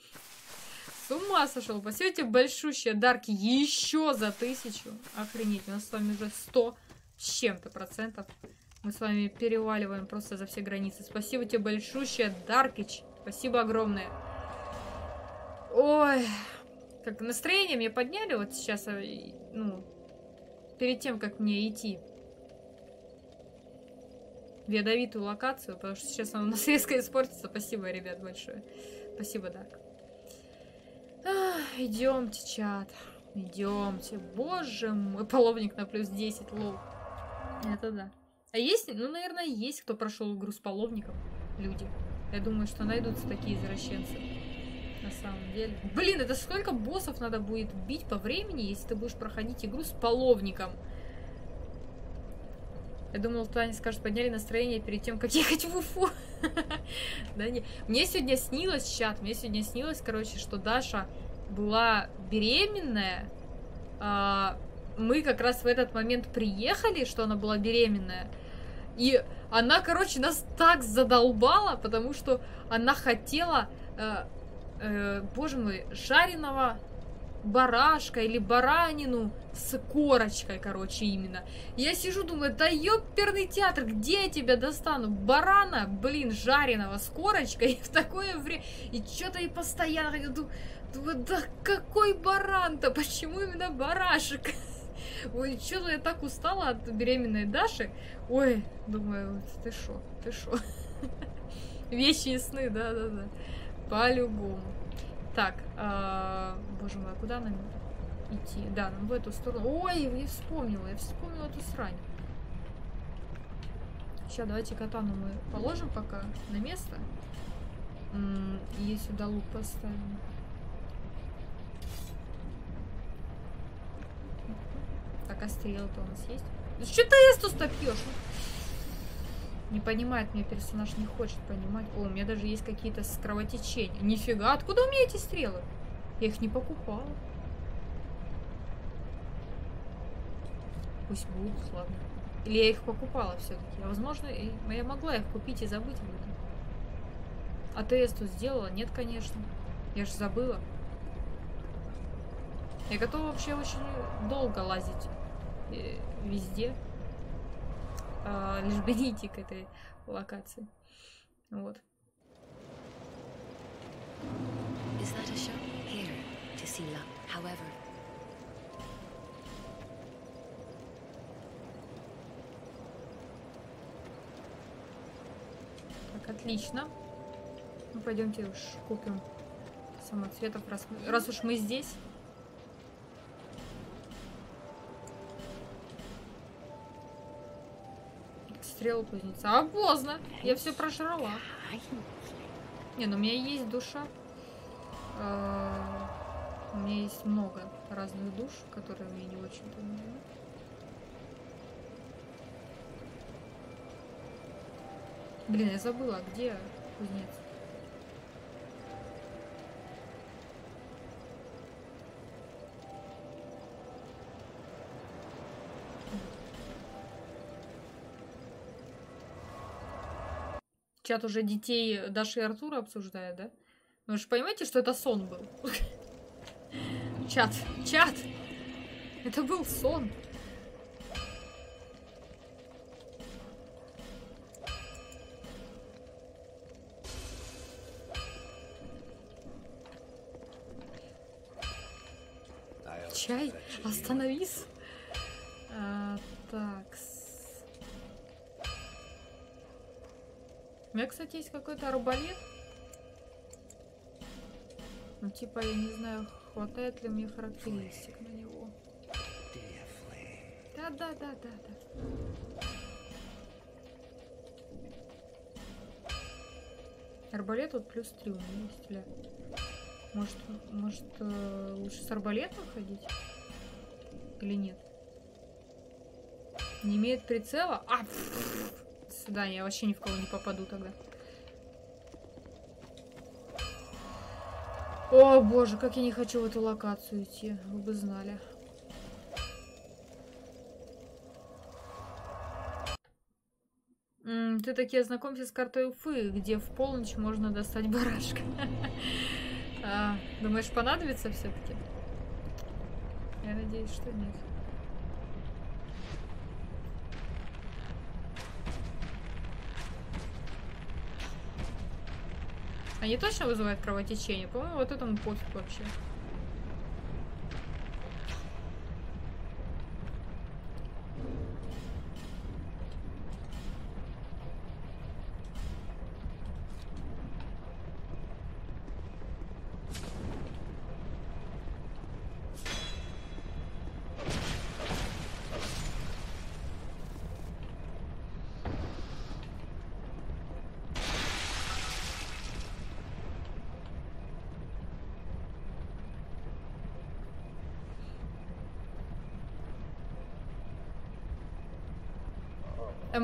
С ума сошел. Спасибо тебе большущее, Дарки, еще за тысячу. Охренеть, у нас с вами уже 100 с чем-то процентов. Мы с вами переваливаем просто за все границы. Спасибо тебе большущее, Даркич. Спасибо огромное. Ой, как настроение мне подняли вот сейчас, и, ну, перед тем, как мне идти в ядовитую локацию, потому что сейчас она у нас резко испортится. Спасибо, ребят, большое. Спасибо, Дарк. Ах, Идемте, чат. Идемте. Боже мой, половник на плюс 10, лол. Это да. А есть, ну, наверное, есть, кто прошел игру с половником. Люди. Я думаю, что найдутся такие извращенцы. На самом деле. Блин, это сколько боссов надо будет бить по времени, если ты будешь проходить игру с половником? Я думала, Таня скажет, подняли настроение перед тем, как ехать в Уфу. Да не. Мне сегодня снилось, чат, мне сегодня снилось, короче, что Даша была беременная. А, Мы как раз в этот момент приехали, что она была беременная. И она, короче, нас так задолбала, потому что она хотела, э, боже мой, жареного барашка или баранину с корочкой, короче, именно. Я сижу, думаю, да ёперный театр, где я тебя достану? Барана, блин, жареного с корочкой в такое время. И что-то и постоянно ходила, думаю, думаю, да какой баран-то? Почему именно барашек? Ой, что-то я так устала от беременной Даши. Ой, думаю, ты шо, ты шо. Вещи и сны, да-да-да. По-любому. Так, а, боже мой, а куда нам идти? Да, нам в эту сторону. Ой, я вспомнила, я вспомнила эту срань. Сейчас, давайте катану мы положим пока на место. И сюда лук поставим. Так, а стрелы-то у нас есть? Что ты Эстус пьешь? Не понимает меня персонаж, не хочет понимать. О, у меня даже есть какие-то кровотечения. Нифига, откуда у меня эти стрелы? Я их не покупала. Пусть будут, ладно. Или я их покупала все-таки. А возможно, я могла их купить и забыть об этом. А ты Эсту сделала? Нет, конечно. Я же забыла. Я готова вообще очень долго лазить э, везде. А, лишь бы не идти к этой локации. Вот. Is that a show? Here, to see luck. However, Так, отлично. Ну, пойдемте уж купим самоцветов, раз, раз уж мы здесь. Стрела кузнеца. А поздно. Я все прожрала. Не, ну у меня есть душа. А, У меня есть много разных душ, которые мне не очень-то нужны. Блин, я забыла, где кузнец. Чат уже детей Даши и Артура обсуждает, да? Вы же понимаете, что это сон был? Чат, чат! Это был сон. Чай, остановись. Меня, кстати, есть какой-то арбалет. Ну, типа, я не знаю, хватает ли мне характеристик на него. Да, да, да, да, да. Арбалет вот плюс 3 у меня есть, ля. Может, может э, лучше с арбалетом ходить? Или нет? Не имеет прицела? А, пф, до свидания, я вообще ни в кого не попаду тогда. О боже, как я не хочу в эту локацию идти, вы бы знали. М, Ты таки ознакомься с картой Уфы, где в полночь можно достать барашка. А, Думаешь, понадобится все-таки? Я надеюсь, что нет. Они точно вызывают кровотечение? По-моему, вот этому пофиг вообще.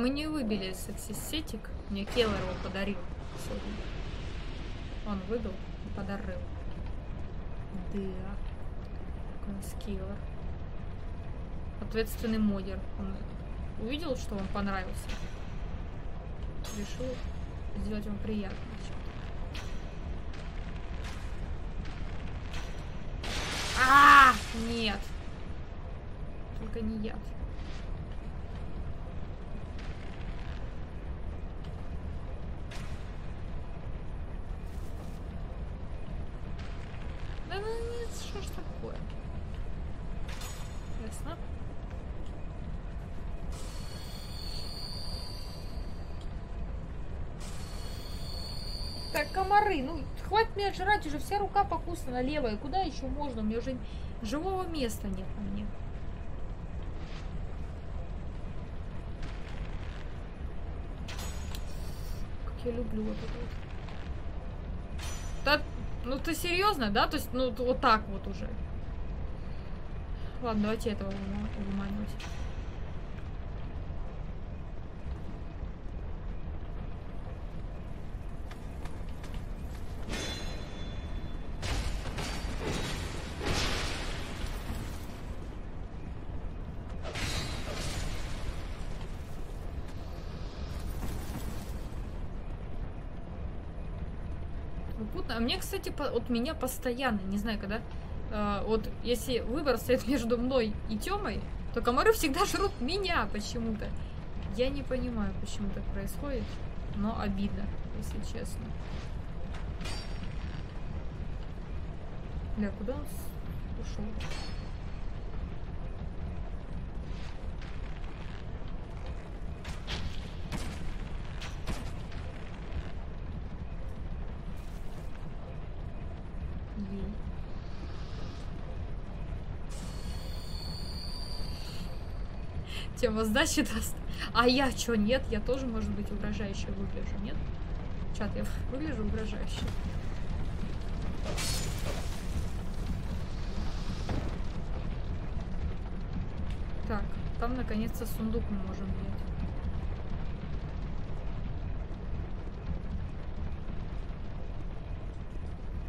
Мы не выбили сексисетик. Мне Келлер его подарил сегодня. Он выбил и подарил. Да. Келлер. Ответственный модер. Он увидел, что вам понравился. Решил сделать вам приятно. А, нет. Только не яд. Да ну нет, что ж такое? Ясно. Так, комары, ну хватит меня жрать, уже вся рука покусана левая. Куда еще можно? У меня уже живого места нет на мне. Как я люблю вот это вот. Да, ну ты серьезно, да? То есть, ну вот так вот уже. Ладно, давайте этого выма- выманивать. Мне, кстати, по- вот меня постоянно, не знаю, когда... э, вот если выбор стоит между мной и Тёмой, то комары всегда жрут меня почему-то. Я не понимаю, почему так происходит, но обидно, если честно. Бля, куда он ушел? Ей. Тема сдачи даст. А я чё, нет? Я тоже, может быть, угрожающе выгляжу, нет? Чат, я выгляжу угрожающе. Так, там наконец-то сундук мы можем взять.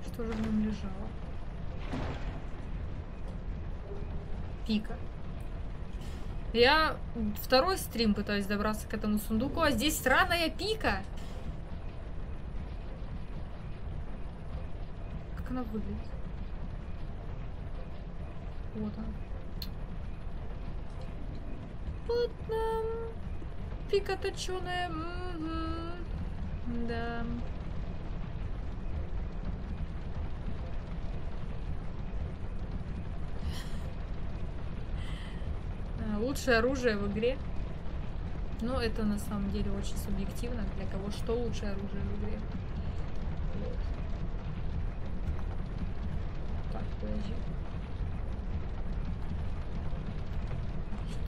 Что же в нем лежало? Пика. Я второй стрим пытаюсь добраться к этому сундуку, а здесь странная пика. Как она выглядит? Вот она. Вот нам пика точеная. Да. А, Лучшее оружие в игре. Но это на самом деле очень субъективно. Для кого что лучшее оружие в игре. Так, подожди.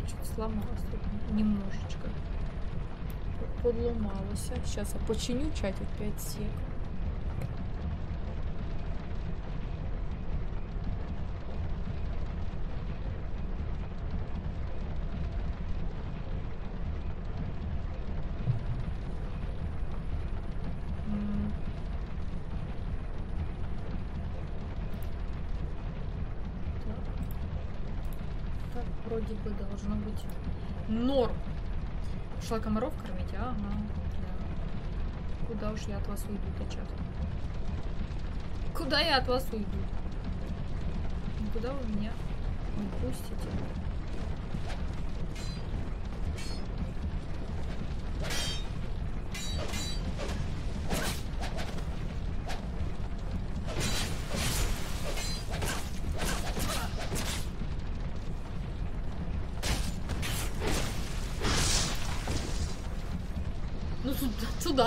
Что-то сломалось тут немножечко. Подломалось. Сейчас я починю чатик 5 сек. М. Так. Так, вроде бы должно быть норм. Пошла комаров кормить? Ага. да. Куда уж я от вас уйду-то, чат? Куда я от вас уйду? Куда вы меня не пустите?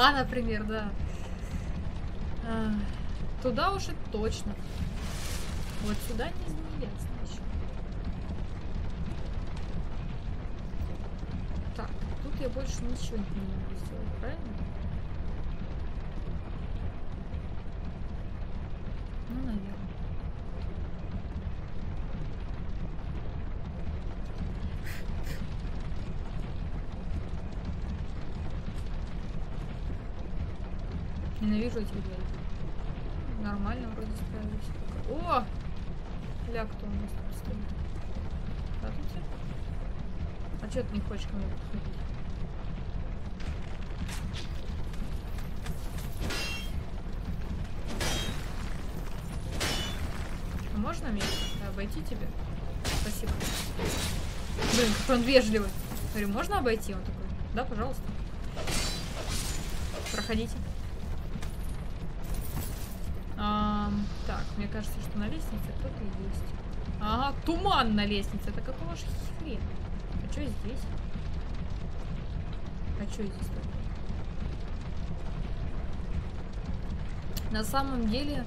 Туда, например, да. А, Туда уж и точно. Вот сюда неизвестно еще. Так, тут я больше ничего не могу сделать, правильно? Ну, наверное. Ненавижу этих двоих. Нормально вроде справились. О! Ля, кто у нас тут стоит? Здравствуйте. А чё ты не хочешь ко мне подходить? А можно мне обойти тебя? Спасибо. Блин, какой он вежливый. Говорю, можно обойти? Он такой, да, пожалуйста. Проходите. Ам, так, мне кажется, что на лестнице кто-то есть. Ага, туман на лестнице. Это какого ж хрена? Что здесь? А что здесь? На самом деле,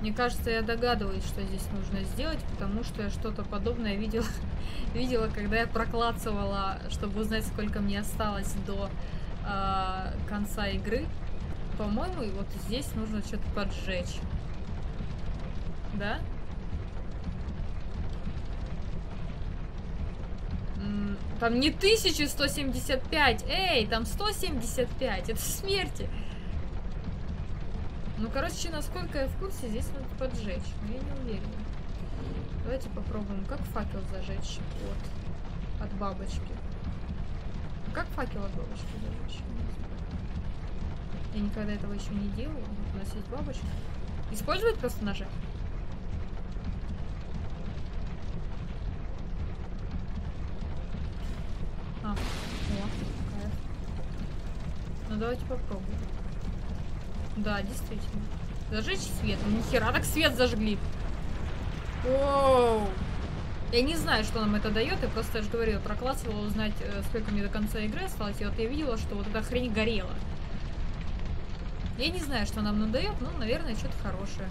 мне кажется, я догадываюсь, что здесь нужно сделать, потому что я что-то подобное видела, видела, когда я проклацывала, чтобы узнать, сколько мне осталось до а, конца игры. По-моему, вот здесь нужно что-то поджечь. Да? М, Там не 1175, эй, там 175, это смерти. Ну, короче, насколько я в курсе, здесь надо поджечь, но я не уверена. Давайте попробуем, как факел зажечь от, от бабочки. Как факел от бабочки зажечь? Я никогда этого еще не делала. Вот у нас есть бабочка. Использовать просто ножи? А, кайф. Ну давайте попробуем. Да, действительно. Зажечь свет. Ну, Нихера так свет зажгли. Оу. Я не знаю, что нам это дает. Я просто, же говорю, я проклассывала узнать, э, сколько мне до конца игры осталось. И вот я видела, что вот эта хрень горела. Я не знаю, что нам надает, но, наверное, что-то хорошее.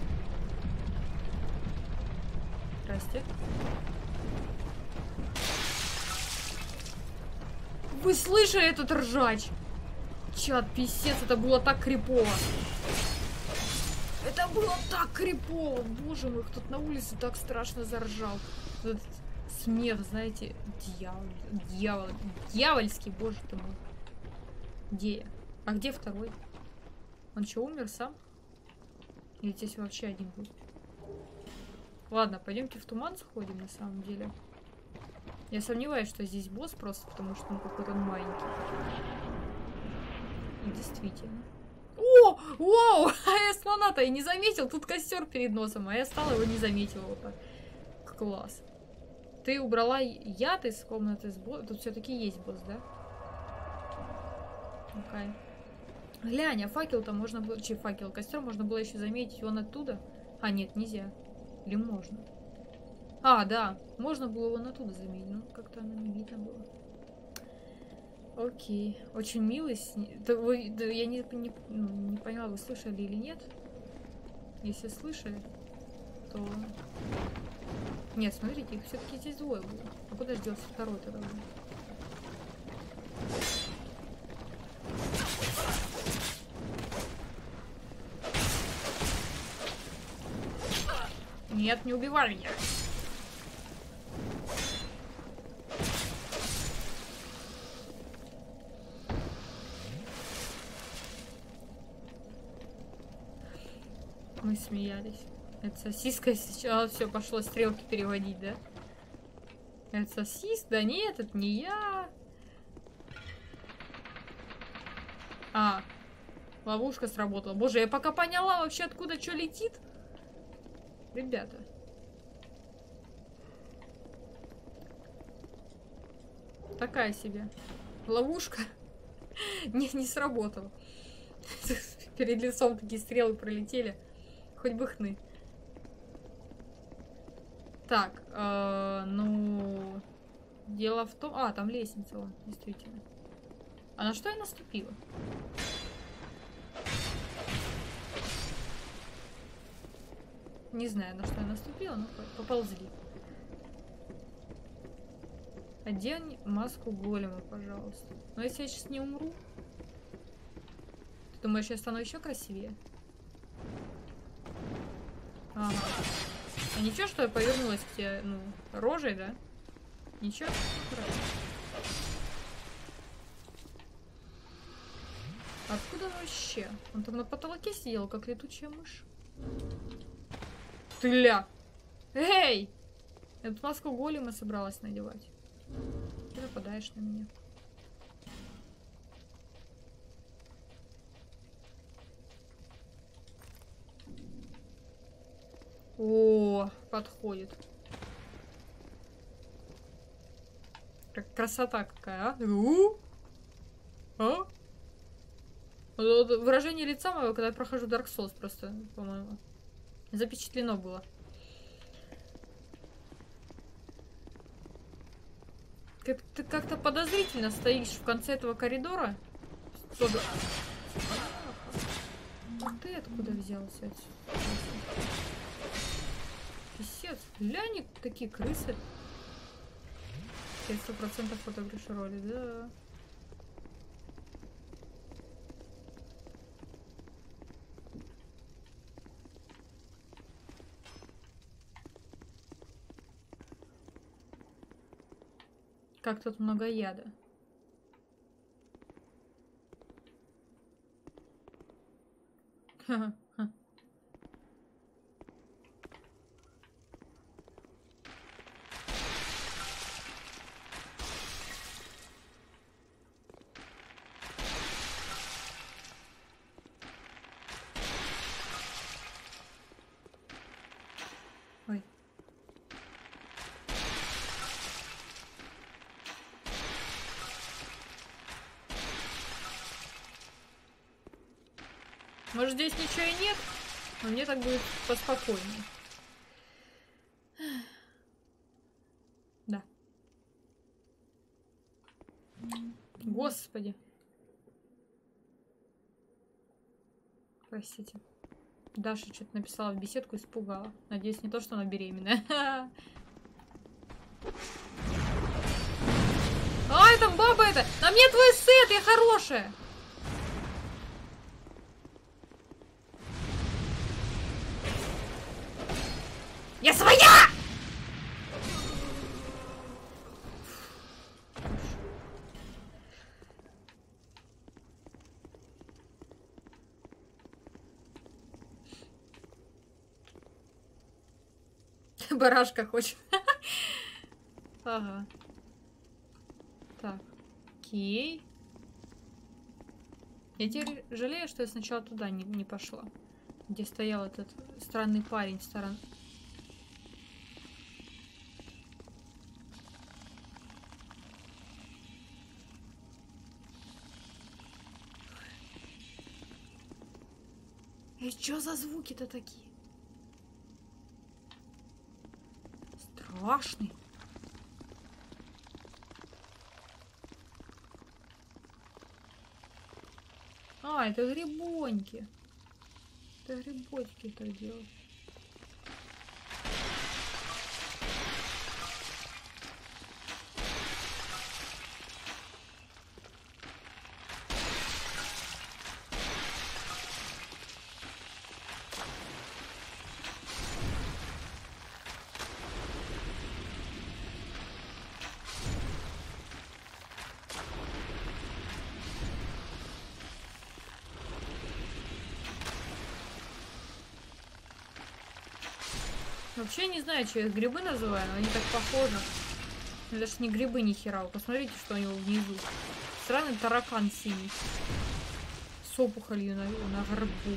Здрасте. Вы слышали этот ржач? Чат, писец, это было так крипово. Это было так крипово. Боже мой, кто-то на улице так страшно заржал. Вот Этот смех, знаете, дьявол, дьявол, дьявольский, боже ты мой. Где я? А где второй? Он что, умер сам? Или здесь вообще один будет? Ладно, пойдемте в туман сходим на самом деле. Я сомневаюсь, что здесь босс просто, потому что он какой-то маленький. И действительно. О! Воу! А я слона-то и не заметил. Тут костер перед носом, а я стала его не заметила вот так. Класс. Ты убрала яд из комнаты с боссом. Тут все-таки есть босс, да? Окей. Глянь, а факел-то можно было... Чи факел, костер можно было еще заметить он оттуда. А, нет, нельзя. Или можно? А, да, можно было его оттуда заметить, но как-то оно не видно было. Окей. Очень милый сни- Да вы, да я не, не, ну, не поняла, вы слышали или нет? Если слышали, то... Нет, смотрите, их все-таки здесь двое было. А куда же второй тогда? Нет, не убивай меня. Мы смеялись. Это сосиска сейчас все пошло стрелки переводить, да? Это сосис? Да нет, это не я. А, ловушка сработала. Боже, я пока поняла вообще, откуда что летит. Ребята. Такая себе. Ловушка. Не, не сработала. Перед лицом такие стрелы пролетели. Хоть бы хны. Так, э, ну... Дело в том... А, там лестница, вон, действительно. А на что я наступила? Не знаю, на что я наступила, но по- поползли. Одень маску голема, пожалуйста. Но если я сейчас не умру... Ты думаешь, я стану еще красивее? Ага. А ничего, что я повернулась к тебе, ну, рожей, да? Ничего? Откуда он вообще? Он там на потолке сидел, как летучая мышь. Ты ля! Эй! Я маску голема собралась надевать. Ты нападаешь на меня. О, подходит. Как красота какая, а? У? А? Вот- Выражение лица моего, когда я прохожу Dark Souls просто, по-моему, запечатлено было. Как ты как-то подозрительно стоишь в конце этого коридора. Что за- А ты откуда взялся? Писец. Глянь, такие крысы. Сто процентов фотографировали, да. Как тут много яда. Ха-ха. Ой. Может здесь ничего и нет, но мне так будет поспокойнее. Да. Господи. Простите. Даша что-то написала в беседку, испугала. Надеюсь, не то, что она беременная. Ай, там баба это! На мне твой сет, я хорошая! Я своя! Барашка хочет. Ага. Так. Окей. Я теперь жалею, что я сначала туда не, не пошла. Где стоял этот странный парень сторон. Эй, что за звуки-то такие? Страшный. А, это грибоньки. Это грибочки так делают. Вообще не знаю, что их грибы называю, но они так похожи. Это ж не грибы, ни хера. Посмотрите, что у него внизу. Странный таракан синий. С опухолью на, на горбу.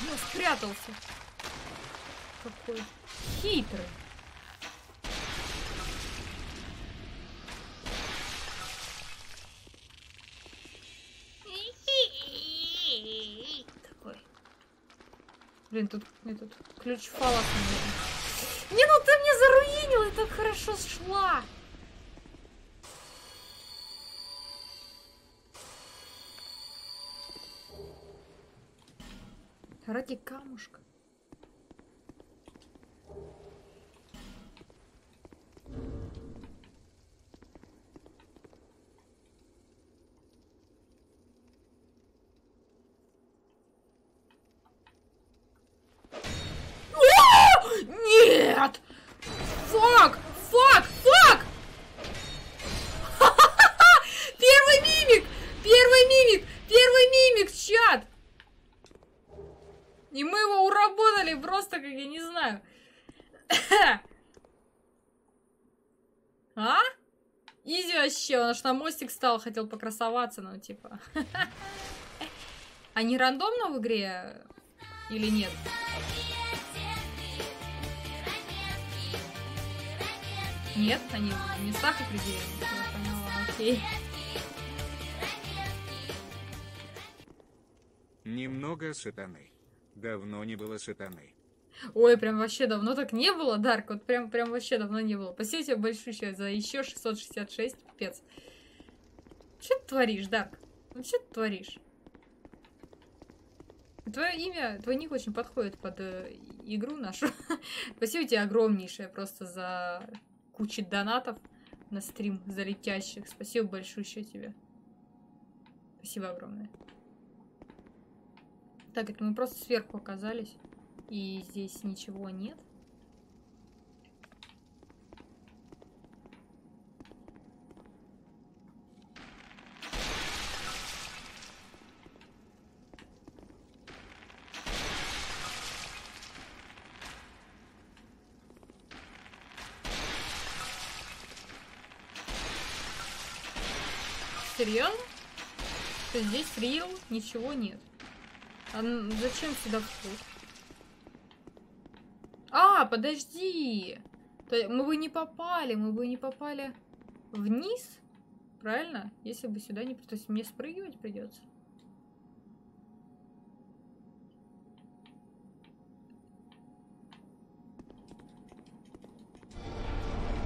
Ну, спрятался. Какой хитрый. Такой. Блин, тут этот ключ нужен. Не, ну ты мне заруинил, я так хорошо шла. Ради камушка. Нет! Фак! Фак! Фак! Первый мимик! Первый мимик! Первый мимик, чат! И мы его уработали просто, как я не знаю. А? Изи вообще, он аж на мостик стал, хотел покрасоваться, ну типа. Они рандомно в игре или нет? Нет, они в местах определены. Я поняла, окей. Немного сатаны. Давно не было сатаны. Ой, прям вообще давно так не было, Дарк. Вот прям, прям вообще давно не было. Спасибо тебе большое за еще 666. Пипец. Что ты творишь, Дарк? Ну что ты творишь? Твое имя, твой ник очень подходит под э, игру нашу. Спасибо тебе огромнейшее просто за кучу донатов на стрим залетящих. Спасибо большое тебе. Спасибо огромное. Так, это мы просто сверху оказались. И здесь ничего нет. Серьезно? То здесь рил, ничего нет. А зачем сюда вход? Подожди! То мы бы не попали, мы бы не попали вниз, правильно? Если бы сюда не... То есть мне спрыгивать придется.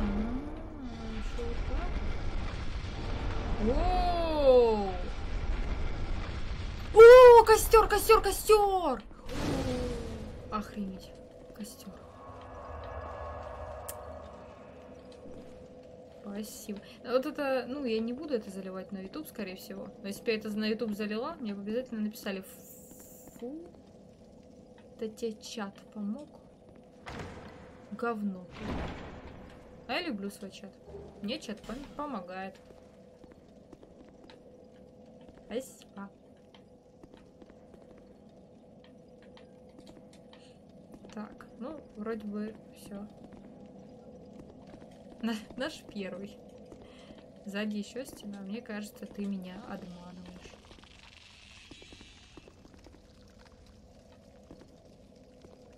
А, так? Воу! О, костер, костер, костер! Охренеть, костер. Спасибо. Вот это, ну, я не буду это заливать на YouTube, скорее всего. Но если бы я это на YouTube залила, мне бы обязательно написали Фу. Да тебе чат помог. Говно. А я люблю свой чат. Мне чат пом- помогает. Спасибо. Так, ну, вроде бы все. Наш первый. Сзади еще стена. Мне кажется, ты меня обманываешь.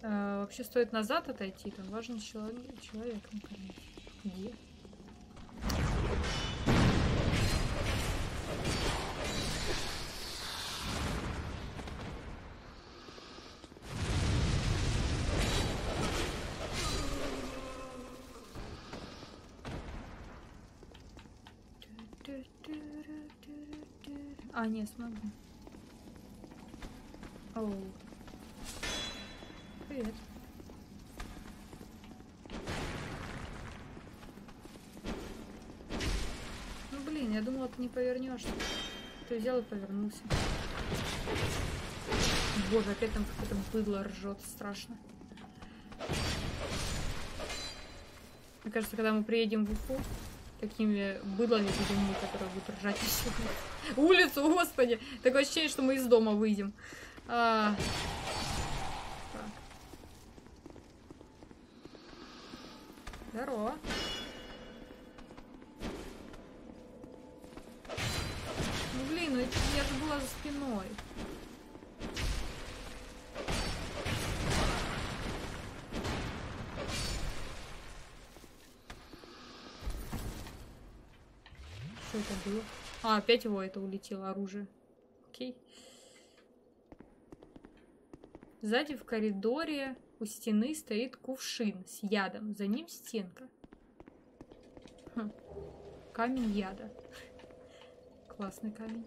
А, вообще стоит назад отойти. Там важный человек, человек наконец. Где? Не, смогу. Оу. Привет. Ну блин, я думала, ты не повернешься. Ты взял и повернулся. Боже, опять там какое-то быдло ржет, страшно. Мне кажется, когда мы приедем в Уфу, такими быдлами мы, которые будут ржать всё. Улицу, господи! Такое ощущение, что мы из дома выйдем. А, опять его это улетело оружие. Окей. Сзади в коридоре у стены стоит кувшин с ядом. За ним стенка. Хм. Камень яда. Классный камень.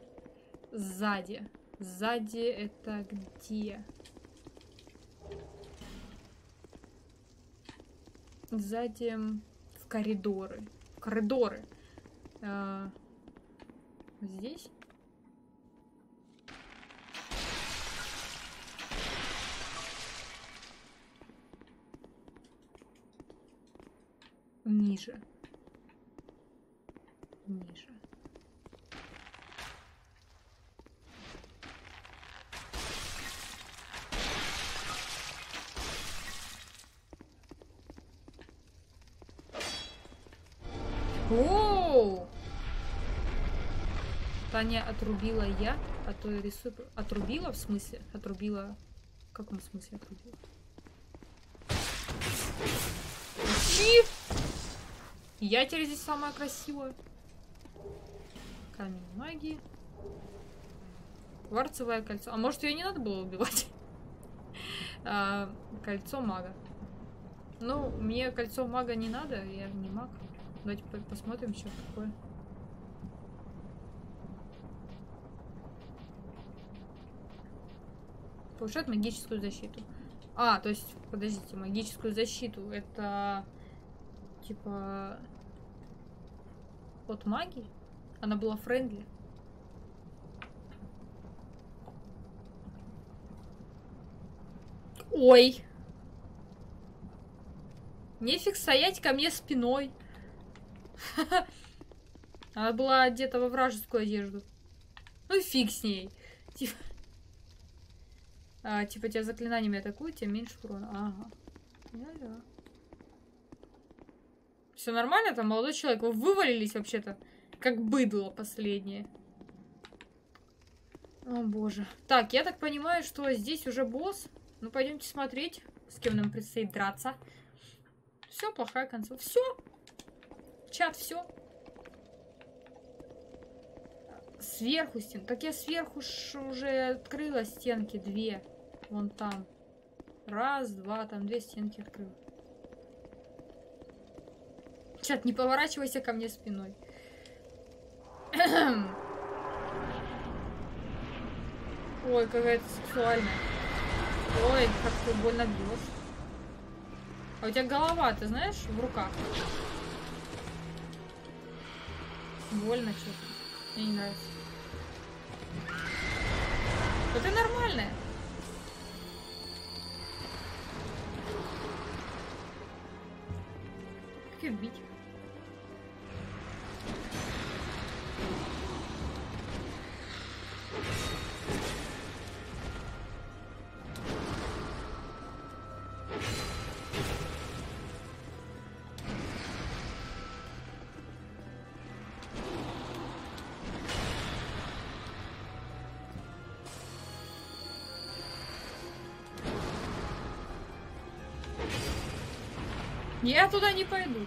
Сзади. Сзади это где? Сзади в коридоры. В коридоры. А, Здесь? Ниже. Ниже. Таня отрубила я, а то рисую... Отрубила, в смысле? Отрубила... В каком смысле отрубила? Чи? Я теперь здесь самая красивая. Камень магии. Кварцевое кольцо. А может ее не надо было убивать? А, кольцо мага. Ну, мне кольцо мага не надо, я не маг. Давайте по- посмотрим, что такое. Повышает магическую защиту. А, то есть, подождите, магическую защиту это типа от магии? Она была френдли? Ой! Нефиг стоять ко мне спиной. Она была одета во вражескую одежду. Ну и фиг с ней. Типа, а, типа тебя заклинаниями атакуют, тем меньше урона. Ага. Да-да. Все нормально там, молодой человек? Вы вывалились вообще-то, как быдло последнее. О боже. Так, я так понимаю, что здесь уже босс. Ну, пойдемте смотреть, с кем нам предстоит драться. Все, плохая концовка. Все. Чат, все. Сверху стен. Так я сверху уже открыла стенки две. Вон там. Раз, два, там две стенки открыла. Чат, не поворачивайся ко мне спиной. Ой, какая-то сексуальная. Ой, как ты больно бьешь. А у тебя голова, ты знаешь, в руках. Больно что-то. Мне не нравится. Да ты нормальная. Ее бить? Я туда не пойду.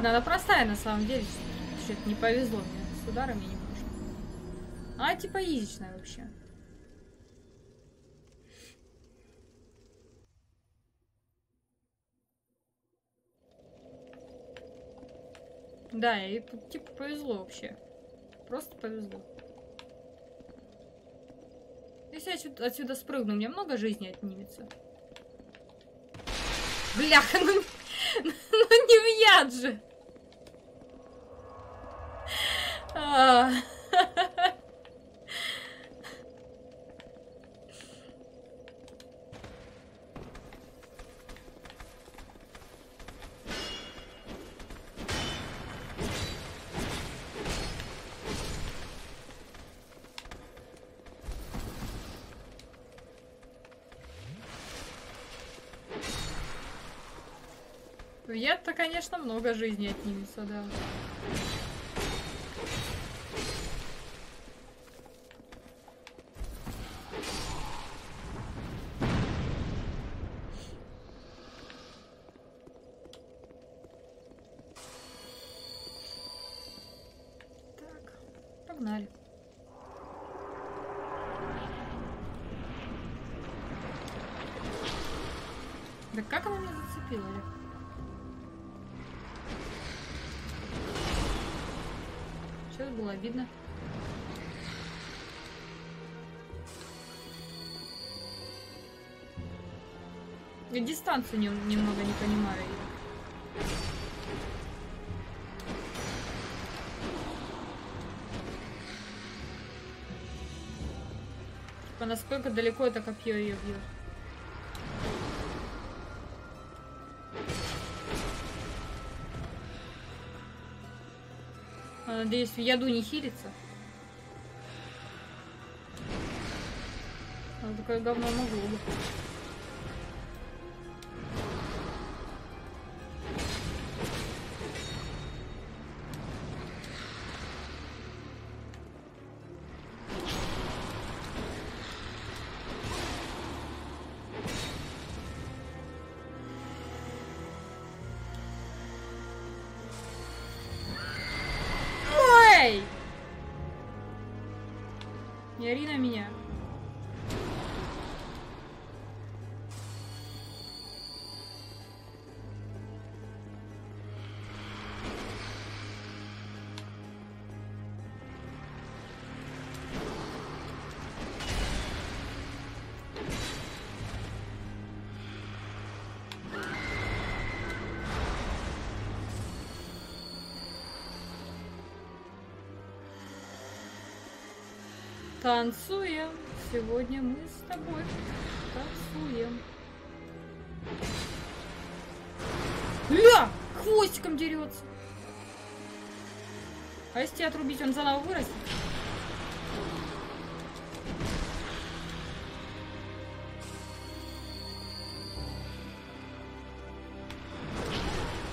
Ладно, она простая на самом деле. Что-то не повезло мне с ударами немножко. А типа изичная вообще. Да, и типа повезло вообще. Просто повезло. Если я отсюда, отсюда спрыгну, мне много жизни отнимется. Бляха, ну, ну не в яд же. Яд-то, конечно, много жизни отнимется, да. обидно. Я дистанцию не, немного не понимаю. Типа насколько далеко это копье ее бьет. Надеюсь, в яду не хилится. Такое говно могло бы. Не ори на меня. Танцуем. Сегодня мы с тобой танцуем. Ля! Хвостиком дерется. А если тебя отрубить, он заново вырастет?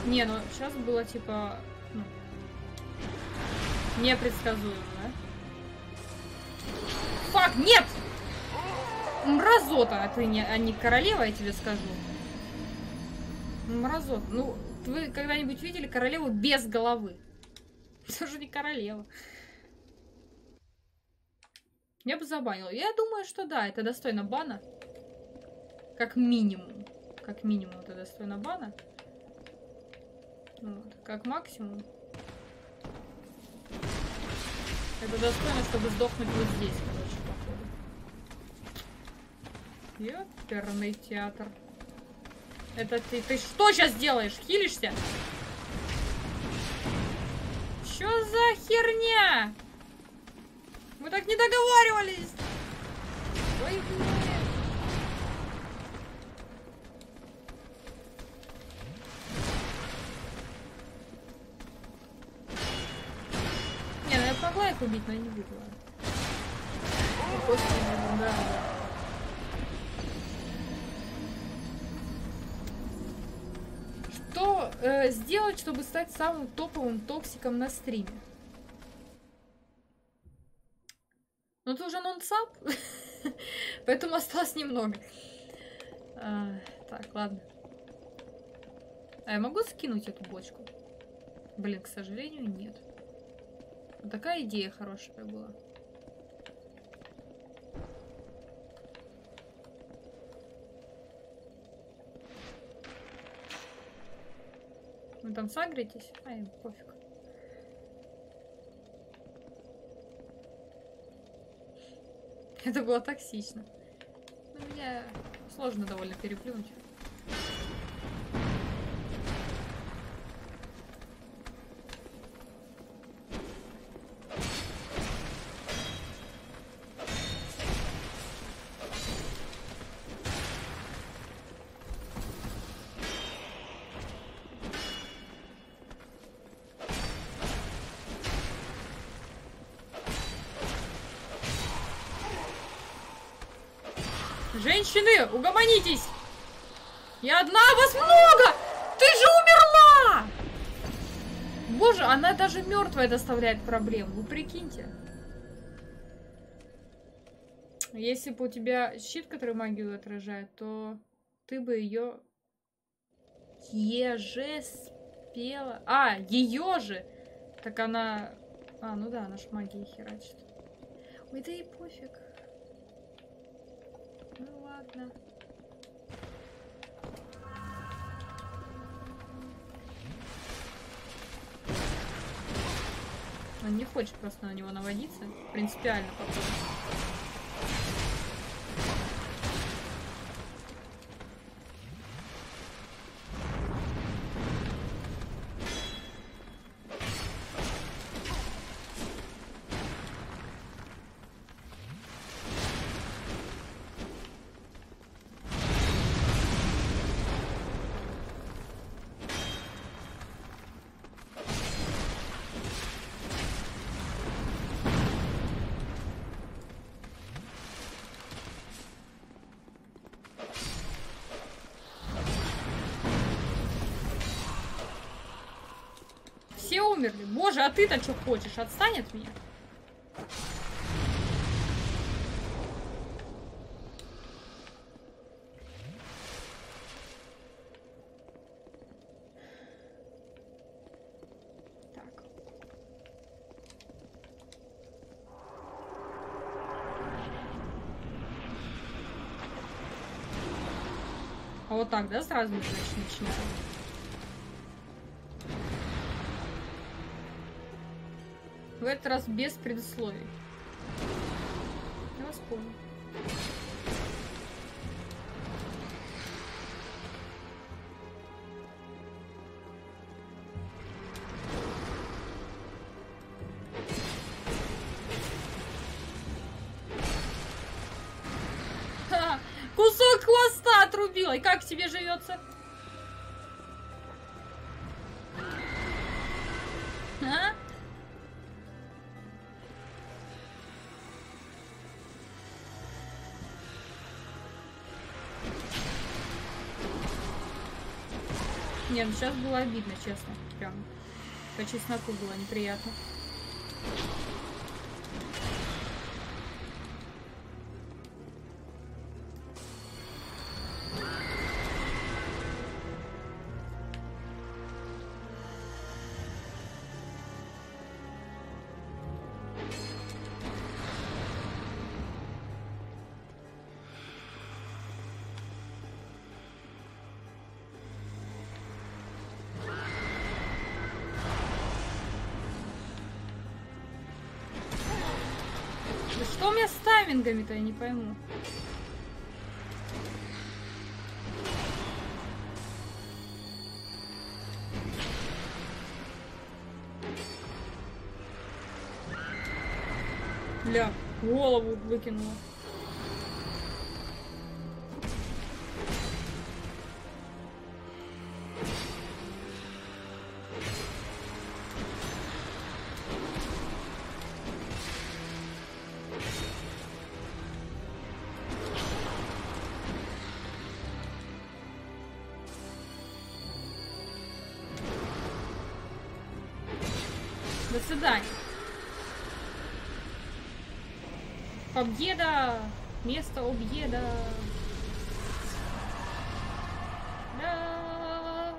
Не, ну сейчас было типа ну, непредсказуемо, да? Фак, нет! Мразота, а ты не, а не королева, я тебе скажу. Мразота. Ну, вы когда-нибудь видели королеву без головы? Это же не королева. Я бы забанила. Я думаю, что да, это достойно бана. Как минимум. Как минимум это достойно бана. Вот. Как максимум. Это достойно, чтобы сдохнуть вот здесь, короче, походу. Ёперный театр. Это ты, ты что сейчас делаешь? Хилишься? Чё за херня? Мы так не договаривались. Ой. Не, ну я бы могла их убить, но я не После, да, да. Э, сделать, чтобы стать самым топовым токсиком на стриме? Ну, это уже нон-сап, поэтому осталось немного. А, так, ладно. А я могу скинуть эту бочку? Блин, к сожалению, нет. Такая идея хорошая была. Вы там сагритесь? Ай, пофиг. Это было токсично. Ну, меня сложно довольно переплюнуть. Женщины, угомонитесь! Я одна, вас много! Ты же умерла! Боже, она даже мертвая доставляет проблем. Вы прикиньте. Если бы у тебя щит, который магию отражает, то ты бы ее еже спела. А, ее же! Так она... А, ну да, она ж магией херачит. Ой, да и пофиг. Ладно. Он не хочет просто на него наводиться. Принципиально, походу. Умерли. Боже, а ты-то что хочешь? Отстань от меня. А вот так, да, сразу значит, В этот раз без предусловий. Я вас понял. Не, ну сейчас было обидно, честно. Прям по чесноку было неприятно. Что у меня с таймингами-то, я не пойму. Ля, голову выкинула. Победа! Место объеда! Да.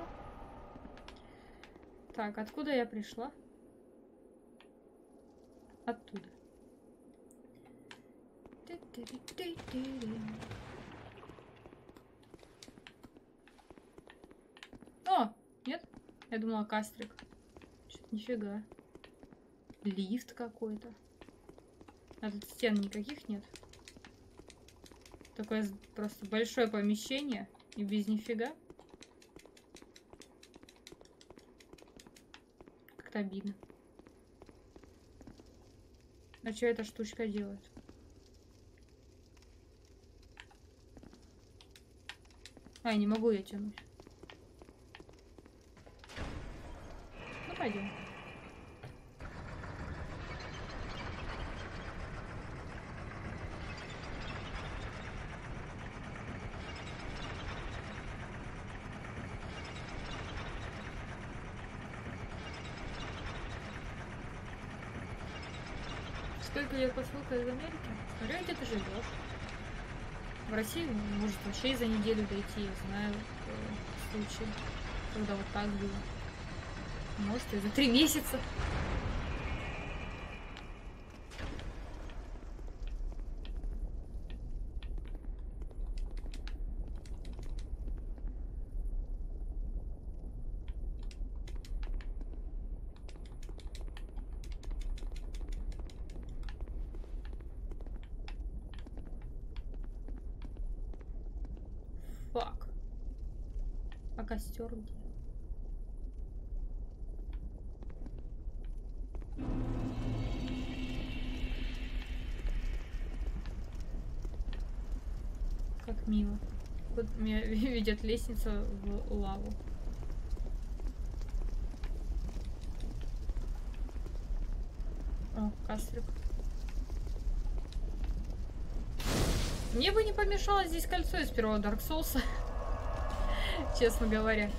Так, откуда я пришла? Оттуда. О, нет? Я думала кастрик. Чё-то нифига. Лифт какой-то. Тут стен никаких нет. Такое просто большое помещение и без нифига. Как-то обидно. А что эта штучка делает? А, я не могу ее тянуть. Ну, пойдем. Сколько лет посылка из Америки? Смотря где ты живешь. В России может вообще и за неделю дойти, я знаю э, случаи, когда вот так было. Может и за три месяца. Фак. Где? Как мило. Вот меня ведет лестница в лаву. О, кастрик. Мне бы не помешало здесь кольцо из первого Dark Souls. честно говоря.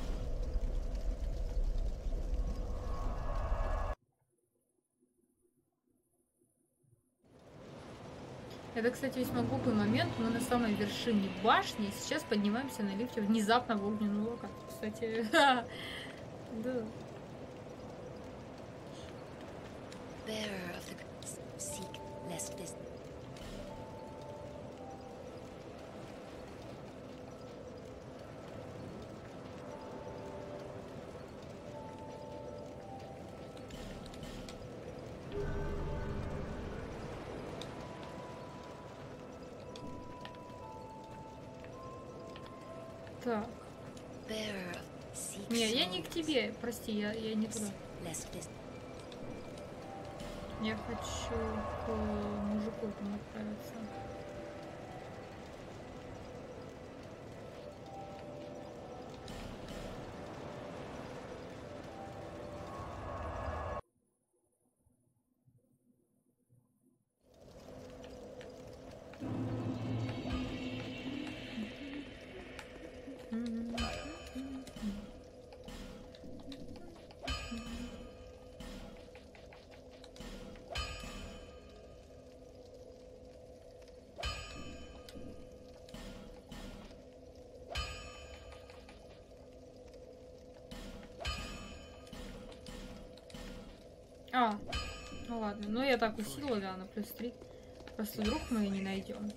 Это, кстати, весьма глупый момент. Мы на самой вершине башни. Сейчас поднимаемся на лифте внезапно в огненную локацию. Кстати, да. Прости, я, я не туда. Я хочу к мужику отправиться. А, ну ладно. Ну я так усилила, да, на плюс 3. Просто вдруг мы ее не найдем.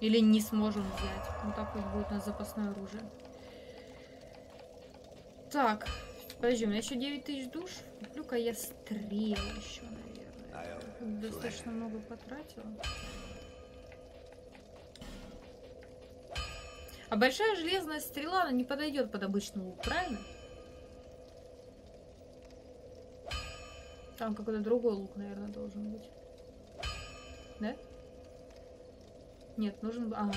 Или не сможем взять. Ну так пусть будет у нас запасное оружие. Так, подожди, у меня еще 9 тысяч душ. Куплю-ка я стрел еще, наверное. Достаточно много потратила. А большая железная стрела, она не подойдет под обычный лук, правильно? Там какой-то другой лук, наверное, должен быть. Да? Нет, нужен... Ага.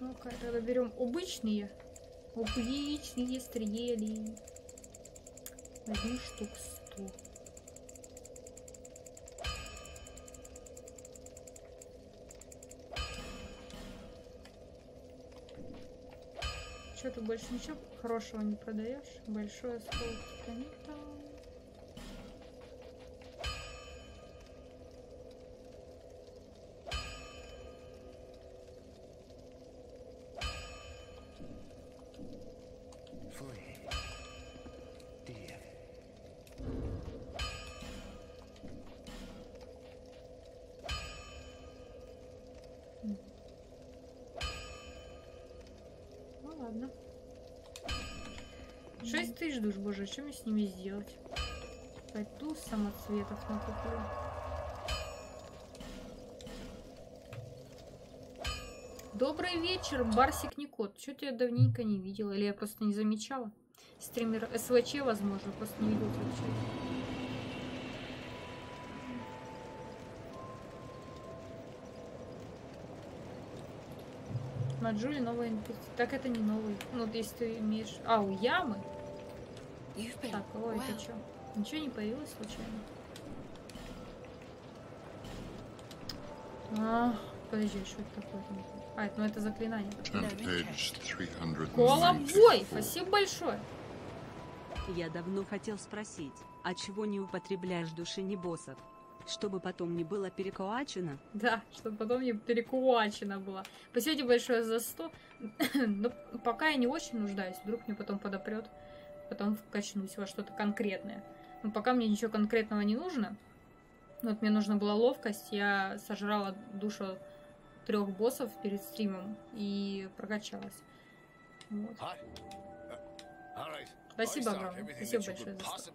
Ну-ка, тогда берем обычные. Обычные стрели. Возьму штук 100. Что ты больше ничего хорошего не продаешь? Большой осколок титанита. Душ, боже, что мне с ними сделать? Пойду самоцветов накуплю. Добрый вечер, Барсик Никот. Что-то я давненько не видела, или я просто не замечала. Стример СВЧ, возможно, просто не видел чат. Маджули новый NPC. Так это не новый. Ну, вот если ты имеешь... А, у ямы? Так, ой, это что? Ничего не появилось случайно? А, подожди, что это такое? А, это, ну это заклинание. Turn to page 394. Колобой! Спасибо большое. Я давно хотел спросить, а чего не употребляешь души не боссов? Чтобы потом не было перекоачено? Да, чтобы потом не перекулачено было. Спасибо большое за 100. Но пока я не очень нуждаюсь. Вдруг мне потом подопрет. Потом вкачнусь во что-то конкретное. Но пока мне ничего конкретного не нужно. Ну, Вот мне нужна была ловкость. Я сожрала душу трех боссов перед стримом и прокачалась. Вот. Спасибо огромное. Спасибо большое за 100.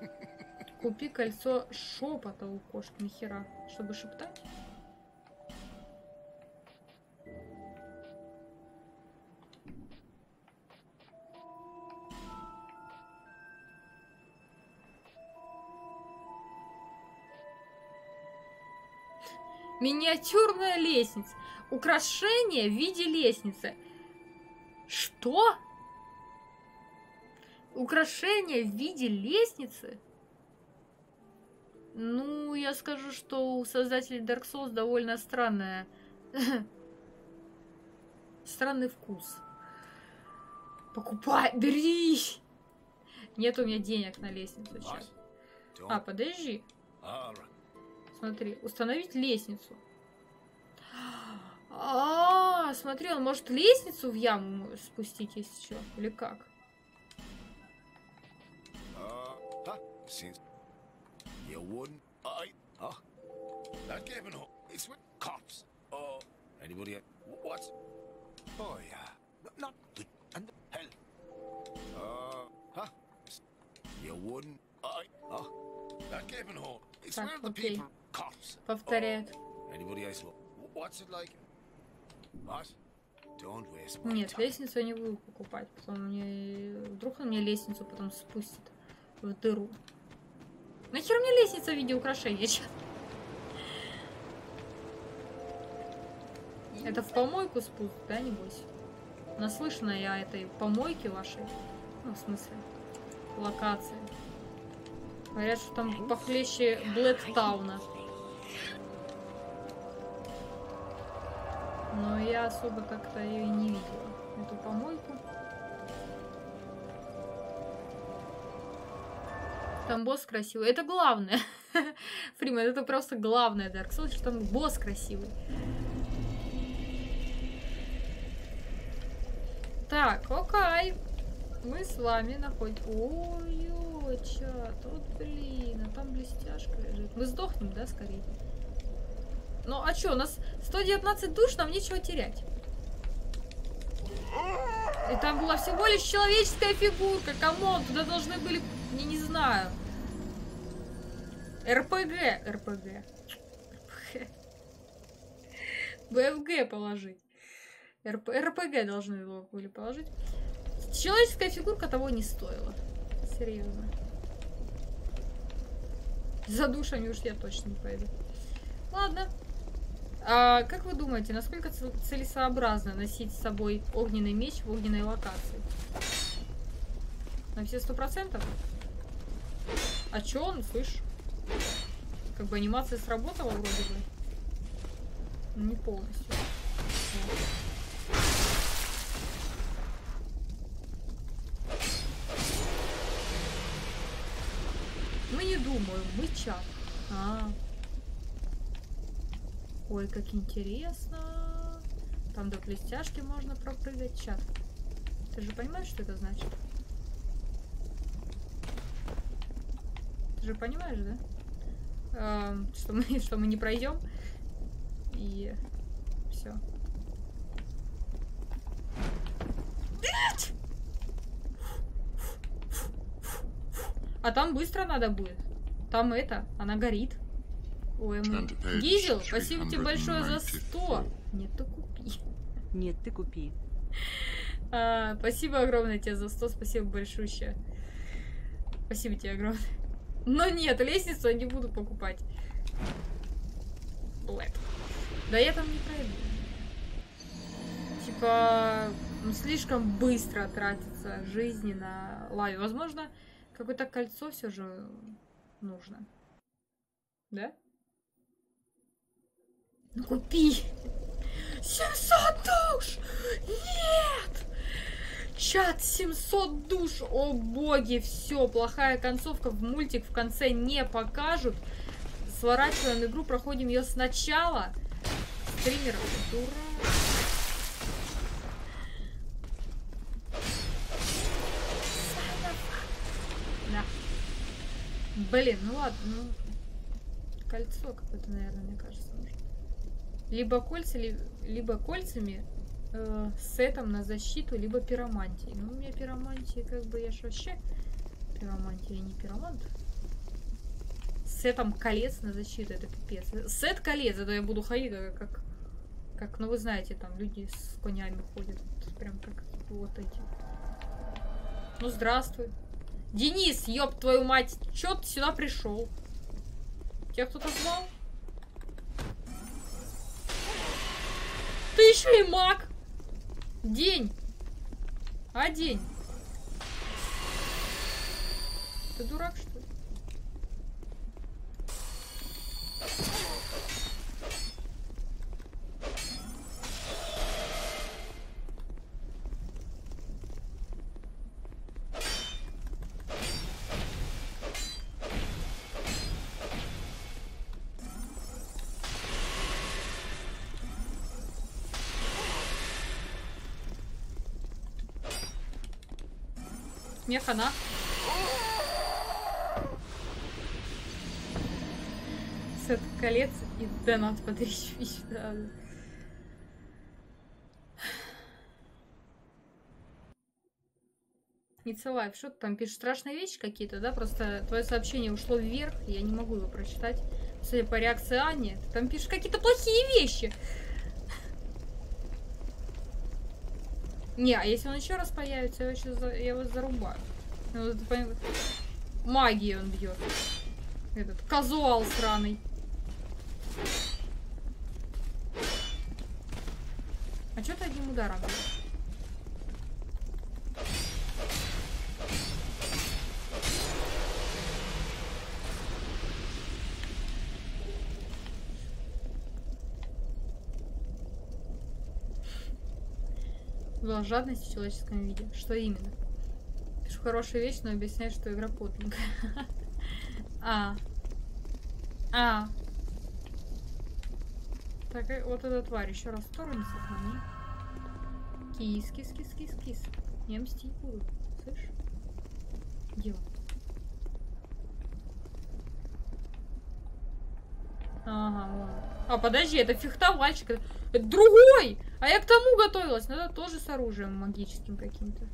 Купи кольцо шепота у кошки. Нахера? Чтобы шептать? Миниатюрная лестница. Украшение в виде лестницы. Что? Украшение в виде лестницы? Ну, я скажу, что у создателей Dark Souls довольно странная... Странный вкус. Покупай, бери! Нет у меня денег на лестницу сейчас. А, подожди. Смотри, установить лестницу. А, смотри, он может лестницу в яму спустить, если что, или как? Uh. Oh? Oh. Uh, Так, окей. Повторяет. My Нет, лестницу я не буду покупать. Потом мне... Вдруг он мне лестницу потом спустит в дыру. Нахер мне лестница в виде украшения? чё? Это в помойку спуск, да, небось? Наслышана я этой помойке вашей. Ну, в смысле, локации. Говорят, что там похлеще Блэктауна. Но я особо как-то ее и не видела. Эту помойку. Там босс красивый. Это главное. Фриман, это просто главное Dark Souls, что там босс красивый. Так, окей. Мы с вами находим... Чат, вот блин, а там блестяшка лежит. Мы сдохнем, да, скорее? Ну, а чё, у нас 119 душ, нам нечего терять. И там была всего лишь человеческая фигурка, come on, туда должны были, я не знаю, РПГ, РПГ. БФГ положить. РП, РПГ должны были положить. Человеческая фигурка того не стоила. Серьезно. За душами уж я точно не пойду. Ладно. А как вы думаете, насколько цел- целесообразно носить с собой огненный меч в огненной локации? На все сто процентов? А чё он, слышь? Как бы анимация сработала вроде бы. Ну, Не полностью. Мы не думаем, мы чат. А. Ой, как интересно. Там до блестяшки можно пропрыгать. Чат. Ты же понимаешь, что это значит? Ты же понимаешь, да? Эм, что мы, что мы не пройдем. И все. А там быстро надо будет. Там это, она горит. Ой, мы... Гизел, спасибо тебе большое за 100. 394. Нет, ты купи. Нет, ты купи. А, спасибо огромное тебе за 100, спасибо большущее. Спасибо тебе огромное. Но нет, лестницу я не буду покупать. Блэк. Да я там не пройду. Типа, ну, слишком быстро тратится жизни на лаве. Возможно, какое-то кольцо все же нужно. Да? Ну купи! 700 душ! Нет! Чат 700 душ! О боги, все, плохая концовка в мультик в конце не покажут. Сворачиваем игру, проходим ее сначала. Стример, дурак. Блин, ну ладно, ну... Кольцо какое-то, наверное, мне кажется, нужно. Либо кольца, ли- либо кольцами э, сетом на защиту, либо пиромантией. Ну, у меня пиромантия, как бы, я ж вообще пиромантия, я не пиромант. Сетом колец на защиту, это пипец. Сет колец, это я буду ходить как, как, как, ну вы знаете, там люди с конями ходят. Прям как вот эти. Ну, здравствуй. Денис, ёб твою мать, чё ты сюда пришел? Тебя кто-то звал? Ты еще и маг! День! А день? Ты дурак, что Мне хана. Сет колец и донат по 3000. Да. It's Alive. Что ты там пишешь? Страшные вещи какие-то, да? Просто твое сообщение ушло вверх, я не могу его прочитать. Судя по реакции Ани, ты там пишешь какие-то плохие вещи. Не, а если он еще раз появится, я его, за- я его зарубаю. Вот Магией он бьет. Этот казуал сраный. А что ты одним ударом бьешь? Была жадность в человеческом виде. Что именно? Пишу хорошую вещь, но объясняешь, что игра подлинная. А. А. Так, вот эта тварь. Еще раз в сторону сохрани. Кис, кис, кис, кис, кис. Я мстить буду. Слышь? Где Ага, вон. А, подожди, это фехтовальщик. Это это другой! А я к тому готовилась. Надо тоже с оружием магическим каким-то.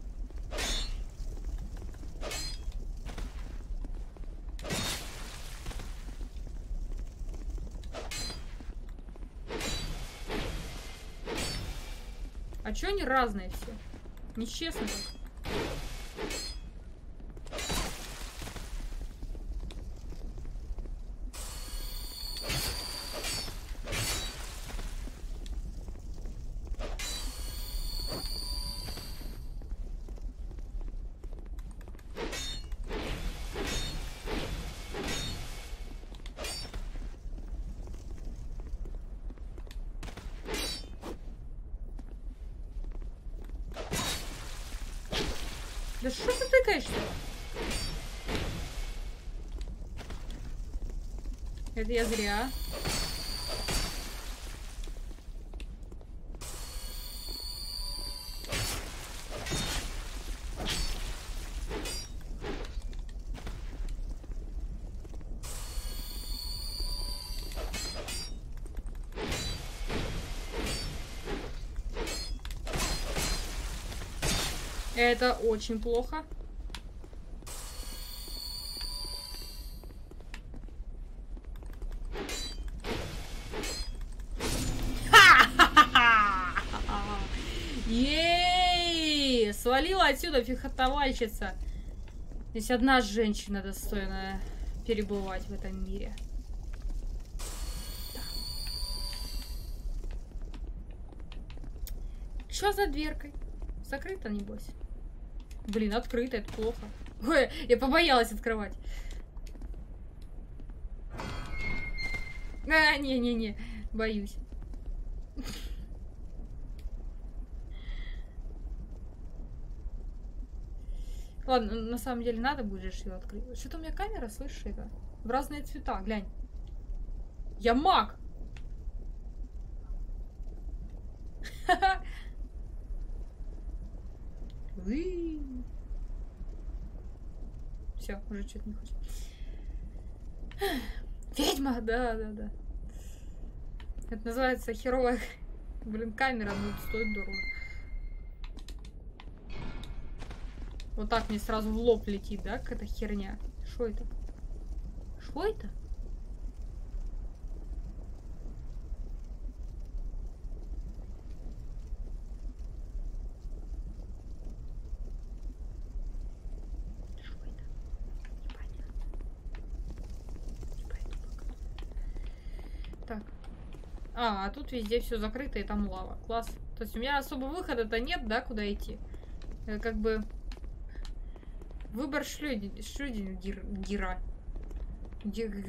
А чё они разные все? Нечестно так. Это я зря. Это очень плохо. Отсюда фехотовальщица. Здесь одна женщина достойна перебывать в этом мире. Что за дверкой? Закрыто, небось? Блин, открыто, это плохо. Ой, я побоялась открывать. А, не-не-не, боюсь. На самом деле надо будет же ее открыть. Что-то у меня камера, слышишь, это? В разные цвета, глянь. Я маг! Все, уже что-то не хочет. Ведьма, да, да, да. Это называется херовая, блин, камера, но это стоит дорого. Вот так мне сразу в лоб летит, да, какая-то херня. Что это? Что это? А, а тут везде все закрыто и там лава. Класс. То есть у меня особо выхода-то нет, да, куда идти. Это как бы выбор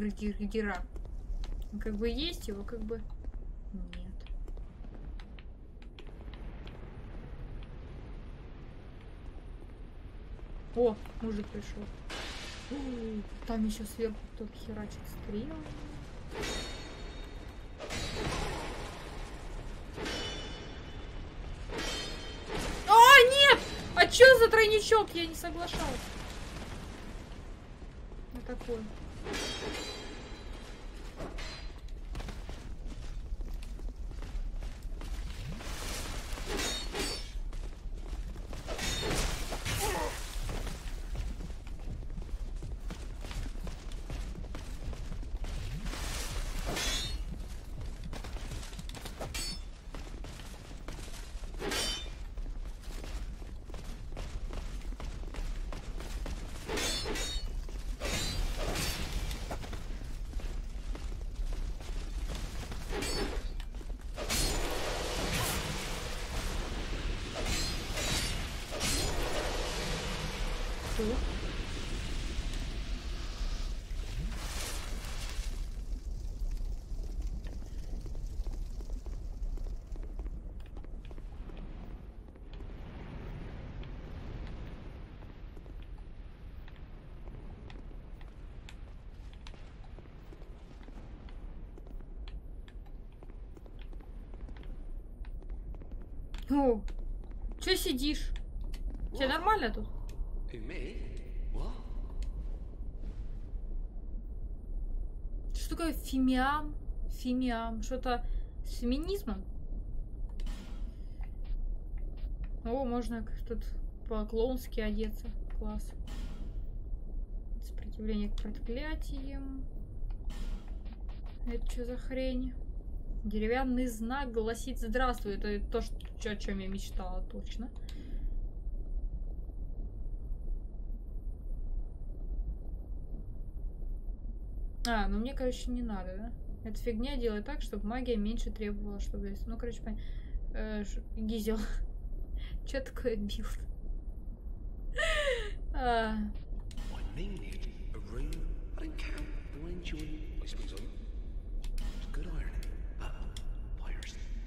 гер- Гера. Как бы есть его, как бы нет. О, мужик пришел. Там еще сверху кто-то херачит стрел. Чё за тройничок? Я не соглашалась. На такое. Что? О, чё сидишь? Тебе нормально тут? Что такое фемиам? Фемиам. Что-то с феминизмом? О, можно тут по-клоунски одеться. Класс. Сопротивление к проклятиям. Это что за хрень? Деревянный знак гласит «Здравствуй». Это то, что, о чем я мечтала, точно. А, ну мне, короче, не надо, да? Эта фигня делает так, чтобы магия меньше требовала, чтобы... Ну, короче, понятно. Э, ш- Гизел. Чё такое build? А,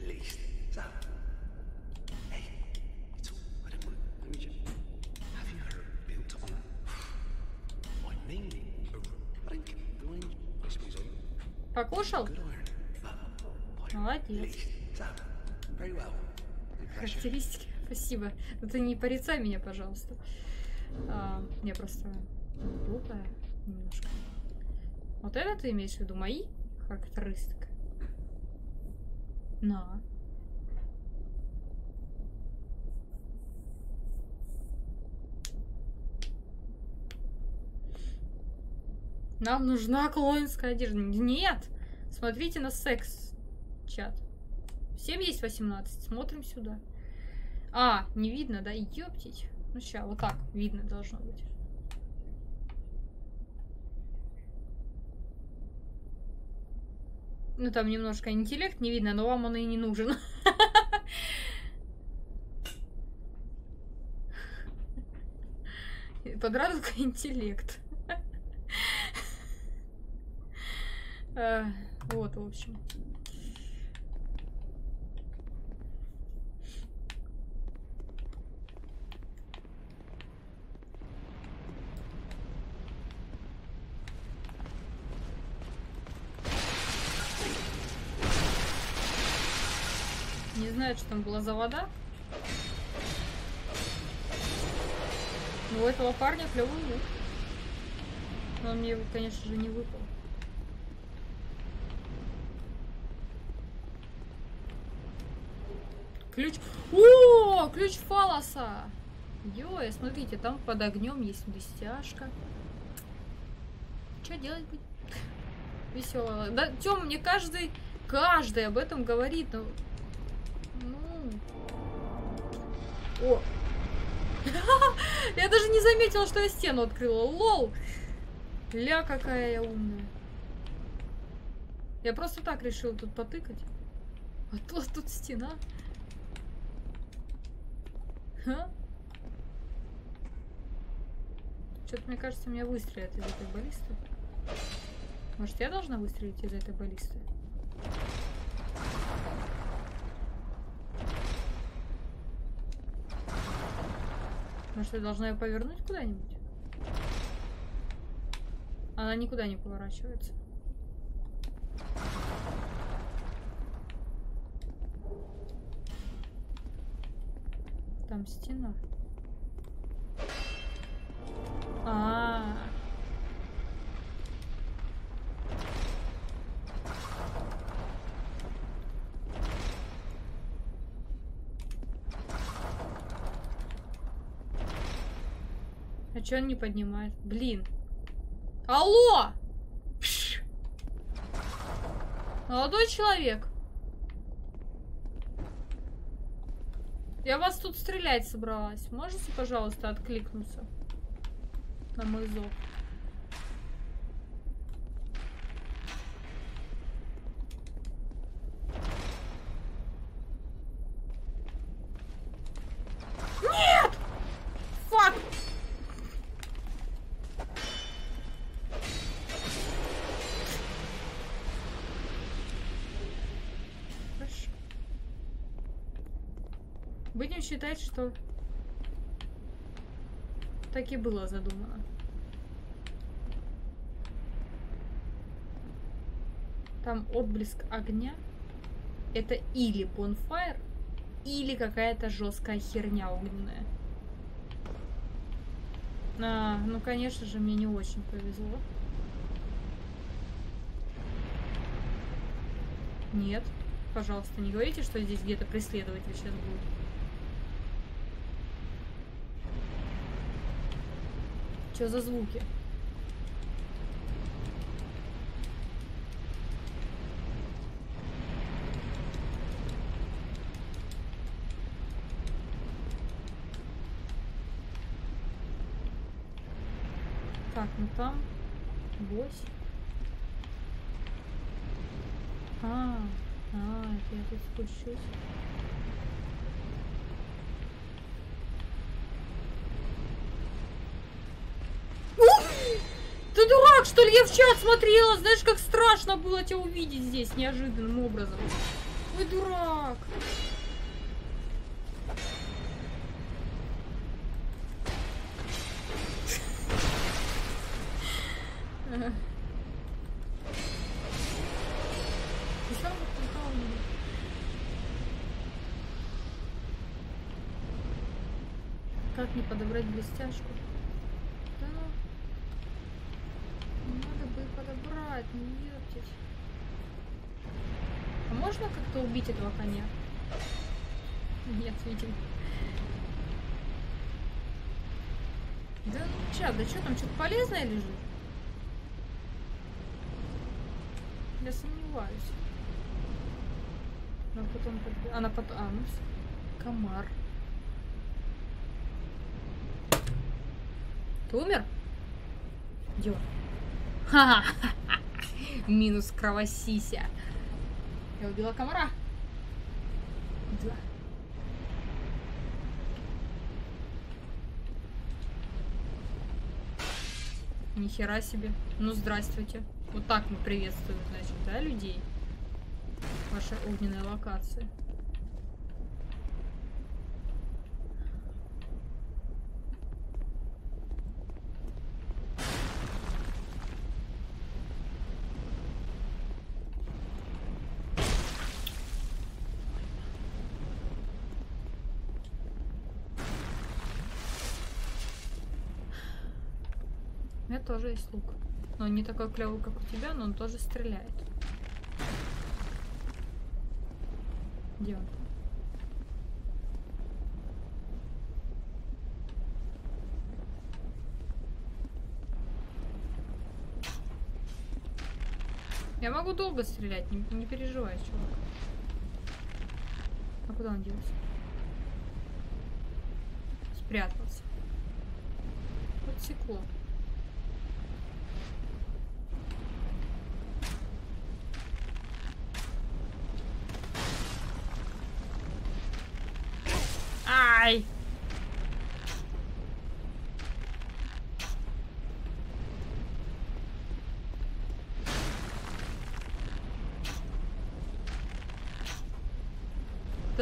I покушал? Молодец. Характеристики. Спасибо. Но ты не порицай меня, пожалуйста. А, я просто глупая немножко. Вот это ты имеешь в виду? Мои характеристики? На. Нам нужна клоинская одежда. Нет! Смотрите на секс, чат. Всем есть 18. Смотрим сюда. А, не видно, да? Ёптить. Ну сейчас, вот так видно должно быть. Ну там немножко интеллект не видно, но вам он и не нужен. Подрадовка интеллект. А, Вот, в общем. Не знаю, что там была за вода. Но у этого парня клевый лук. Но мне, его, конечно же, не выпал. Ключ... О, ключ фалоса! Ё, смотрите, там под огнем есть блестяшка. Что делать будет? Весело. Да, Тём, мне каждый, каждый об этом говорит, но... Ну... О! Я даже не заметила, что я стену открыла. Лол! Ля, какая я умная. Я просто так решила тут потыкать. А то тут стена. Что-то, мне кажется, меня выстрелят из этой баллисты. Может, я должна выстрелить из этой баллисты? Может, я должна ее повернуть куда-нибудь? Она никуда не поворачивается. там стена? А, -а, -а. А что он не поднимает? Блин. Алло! Молодой человек. Я вас тут стрелять собралась. Можете, пожалуйста, откликнуться на мой зов? Считать, что так и было задумано. Там отблеск огня. Это или bonfire, или какая-то жесткая херня огненная. А, ну, конечно же, мне не очень повезло. Нет. Пожалуйста, не говорите, что здесь где-то преследователь сейчас будет. Что за звуки? Так, ну там гвоздь. А, а, это я тут спущусь. Ух! Дурак, что ли? Я в чат смотрела. Знаешь, как страшно было тебя увидеть здесь неожиданным образом. Ой, дурак. Как не подобрать блестяшку? Да. Надо бы подобрать, не вертеть. А можно как-то убить этого коня? Нет, видимо. Да ну чат, да что там, что-то полезное лежит? Я сомневаюсь. Она потом... Она потом... А, ну всё. Комар. Ты умер? Где он? Ха-ха! Минус кровосися. Я убила комара. Да. Нихера себе. Ну, здравствуйте. Вот так мы приветствуем, значит, да, людей? Ваша огненная локация. Тоже есть лук. Но не такой клевый, как у тебя, но он тоже стреляет. Где он? Я могу долго стрелять, не, не переживай, чувак. А куда он делся? Спрятался. Подсекло. Ай!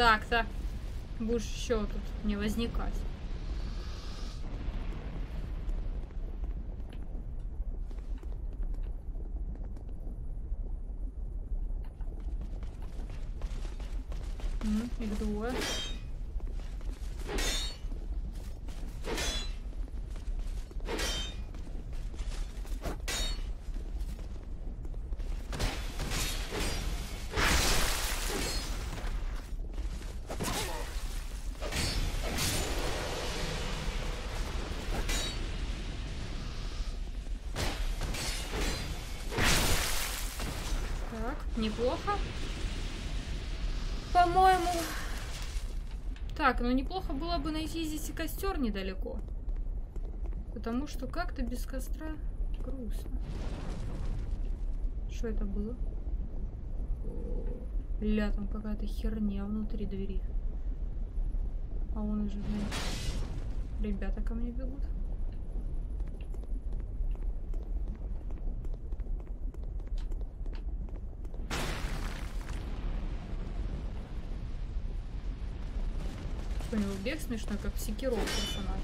Так, так. Будешь еще тут не возникать. Так, ну неплохо было бы найти здесь и костер недалеко. Потому что как-то без костра грустно. Что это было? Ля, там какая-то херня внутри двери. А он уже, знаете, ребята ко мне бегут. У него бег смешной, как в Секиро у персонажа.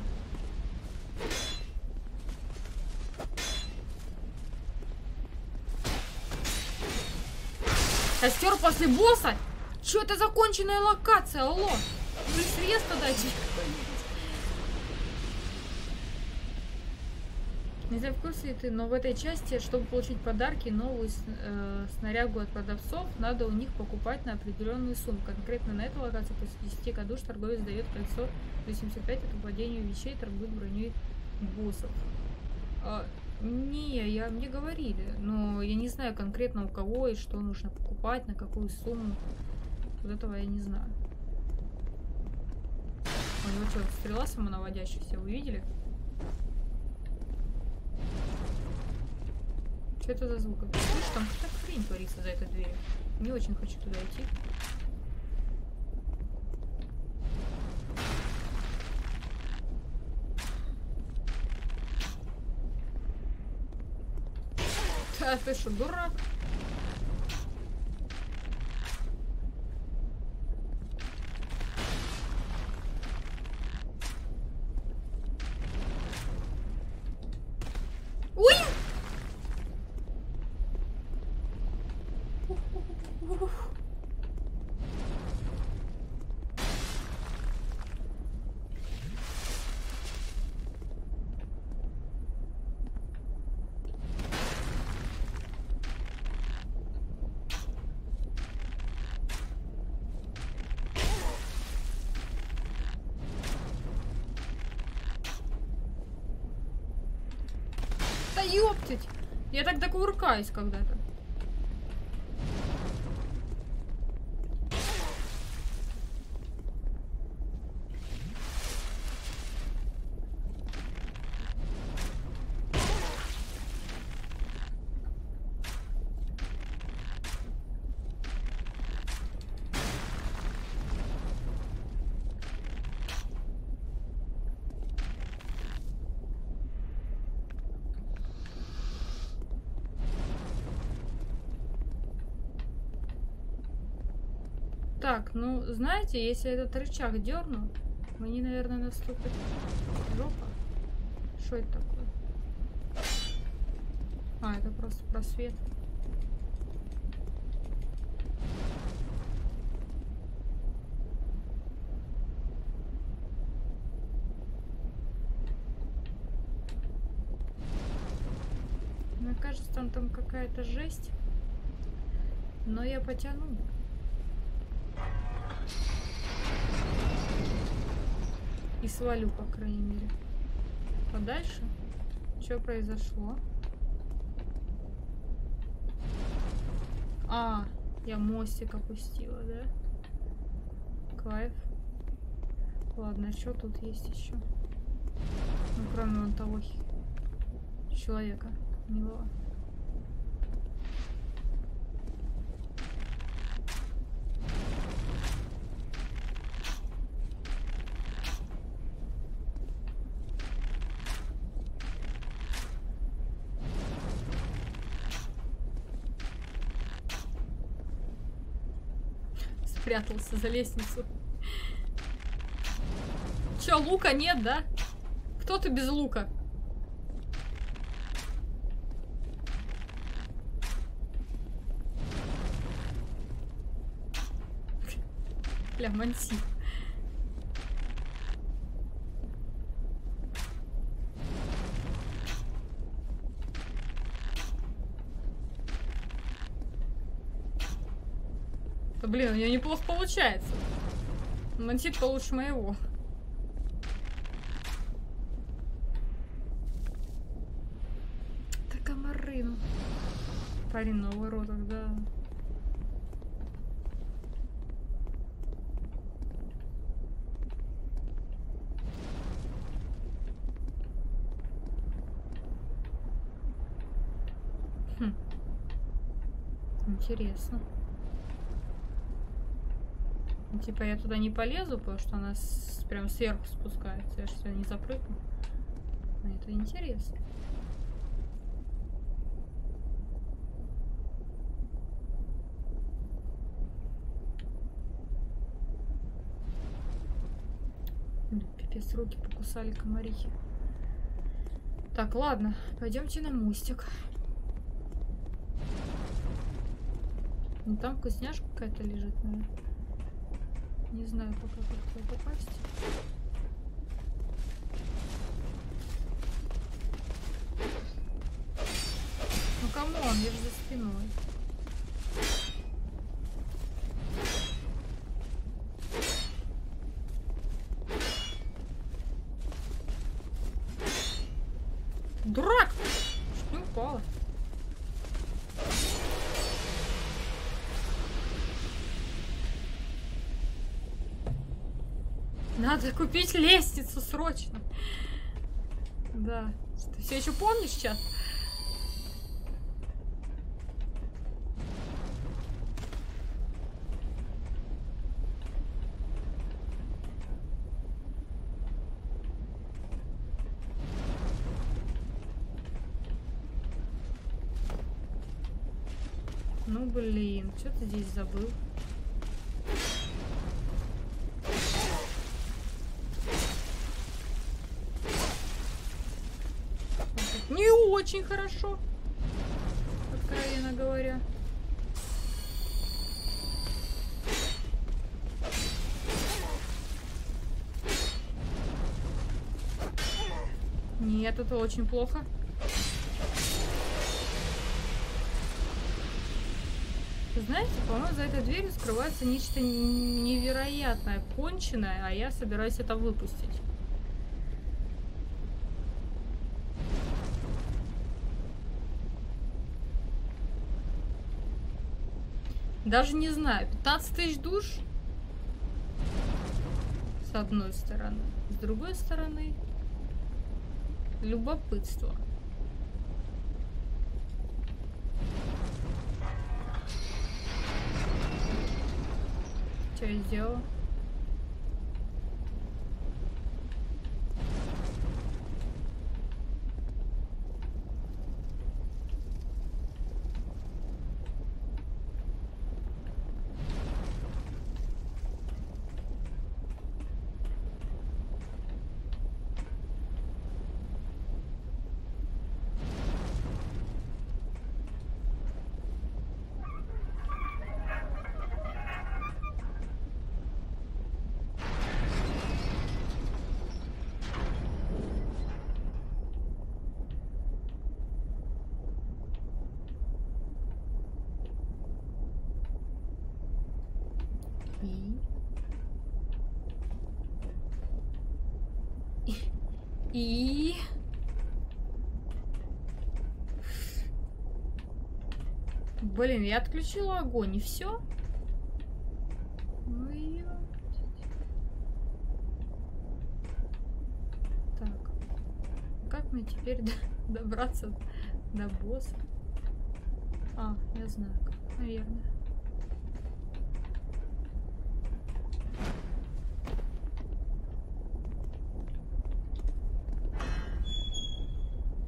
Костер после босса? Что это законченная локация? Алло! Вы средства дайте. Не знаю, в курсе ты, но в этой части, чтобы получить подарки, новую э, снарягу от продавцов, надо у них покупать на определенную сумму. Конкретно на этой локации после 10 кадуш торговец дает кольцо 85 это владению вещей, торгует броней боссов. А, не, я, мне говорили, но я не знаю конкретно у кого и что нужно покупать, на какую сумму. Вот этого я не знаю. У него что, стрела самонаводящаяся, вы видели? Что это за звук? Слышь, там какая-то хрень творится за этой дверью. Не очень хочу туда идти. Да, ты что, дурак? Я так докувыркаюсь когда-то. Так, ну, знаете, если этот рычаг дерну, мне, наверное, наступит жопа. Что это такое? А, это просто просвет. Мне кажется, там, там какая-то жесть. Но я потяну. И свалю, по крайней мере. Подальше. Что произошло? А, я мостик опустила, да? Кайф. Ладно, что тут есть еще? Ну, кроме вон того человека милого. Спрятался за лестницу. Че, лука нет, да? Кто ты без лука? Бля, манси. Блин, у нее неплохо получается. Мантит получше моего. Так, комарину. Парень на воротах, да. Хм. Интересно. Типа я туда не полезу, потому что она с- прям сверху спускается. Я сюда не запрыгну. А это интересно. Пипец, руки покусали комарихи. Так, ладно, пойдемте на мостик. Ну там вкусняшка какая-то лежит, наверное. Не знаю пока как туда попасть. Ну come on, я же за спиной. Дурак! Чуть не упала. Надо купить лестницу срочно. Да. Ты все еще помнишь сейчас? Ну блин, что ты здесь забыл? Очень хорошо, откровенно говоря. Нет, это очень плохо. Знаете, по-моему, за этой дверью скрывается нечто невероятное, конченое, а я собираюсь это выпустить. Даже не знаю, 15 тысяч душ? С одной стороны. С другой стороны, любопытство. Что я сделала? И... И... Блин, я отключила огонь, и все? Ну. Так. Как мне теперь до- добраться до босса? А, я знаю как, наверное.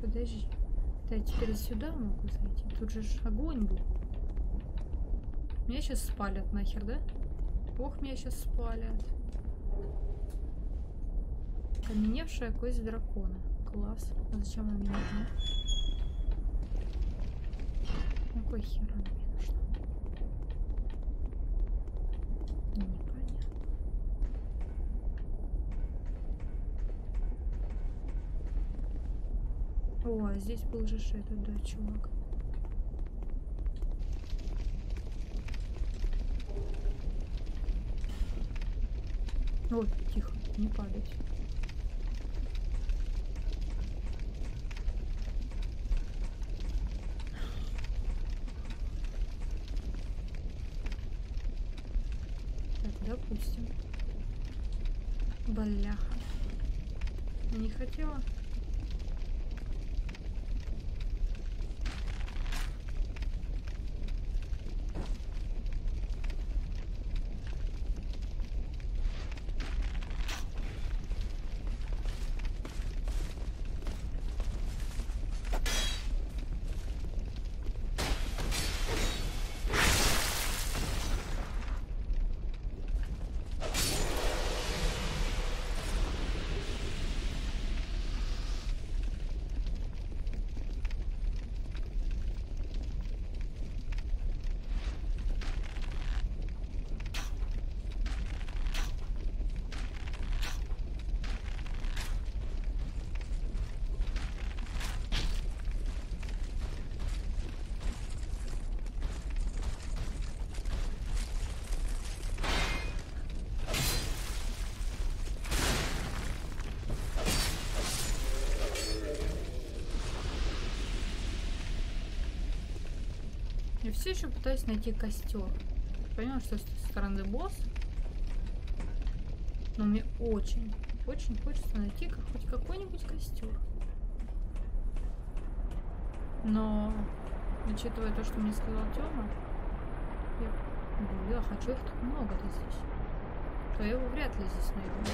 Подожди. Да теперь сюда могу зайти. Тут же огонь был. Меня сейчас спалят нахер, да? Ох, меня сейчас спалят. Каменевшая кость дракона. Класс. А зачем она мне нужна? На кой хер она мне нужна? Непонятно. О, здесь был же этот, да, чувак. Ой, тихо, не падать. Так, допустим. Бляха. Не хотела. Я все еще пытаюсь найти костер. Понимаю, что с той стороны босс. Но мне очень, очень хочется найти хоть какой-нибудь костер. Но, учитывая то, что мне сказал Тёма, я, говорю, я хочу их так много-то здесь. То я его вряд ли здесь найду.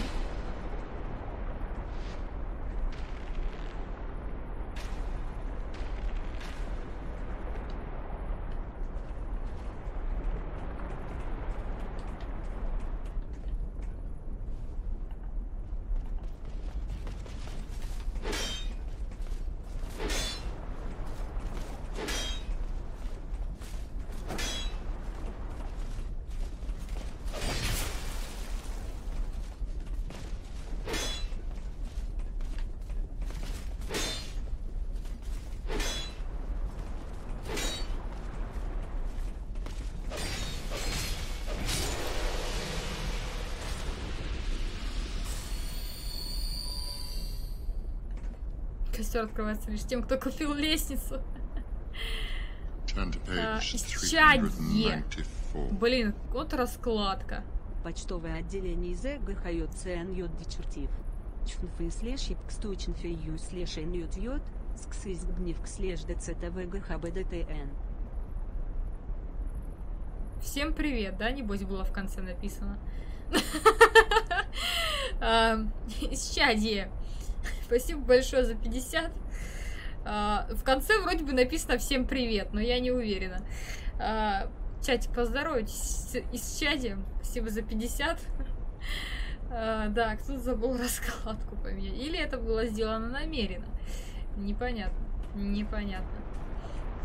Костер открывается лишь тем, кто купил лестницу. Page исчадье. 394. Блин, вот раскладка. Почтовое отделение из ГХЙ ЦНЙ Дичертив. Чфнфы слеш ипк стучнфе ю слеш ньют йод, сксыз гневк слеш ДЦТВ ГХБДТН. Всем привет, да, небось было в конце написано. А, Исчадие. Спасибо большое за 50. А, В конце вроде бы написано всем привет, но я не уверена. А, Чатик, поздоровайтесь с исчадием. Спасибо за 50. А, Да, кто-то забыл раскладку поменять. Или это было сделано намеренно. Непонятно. Непонятно.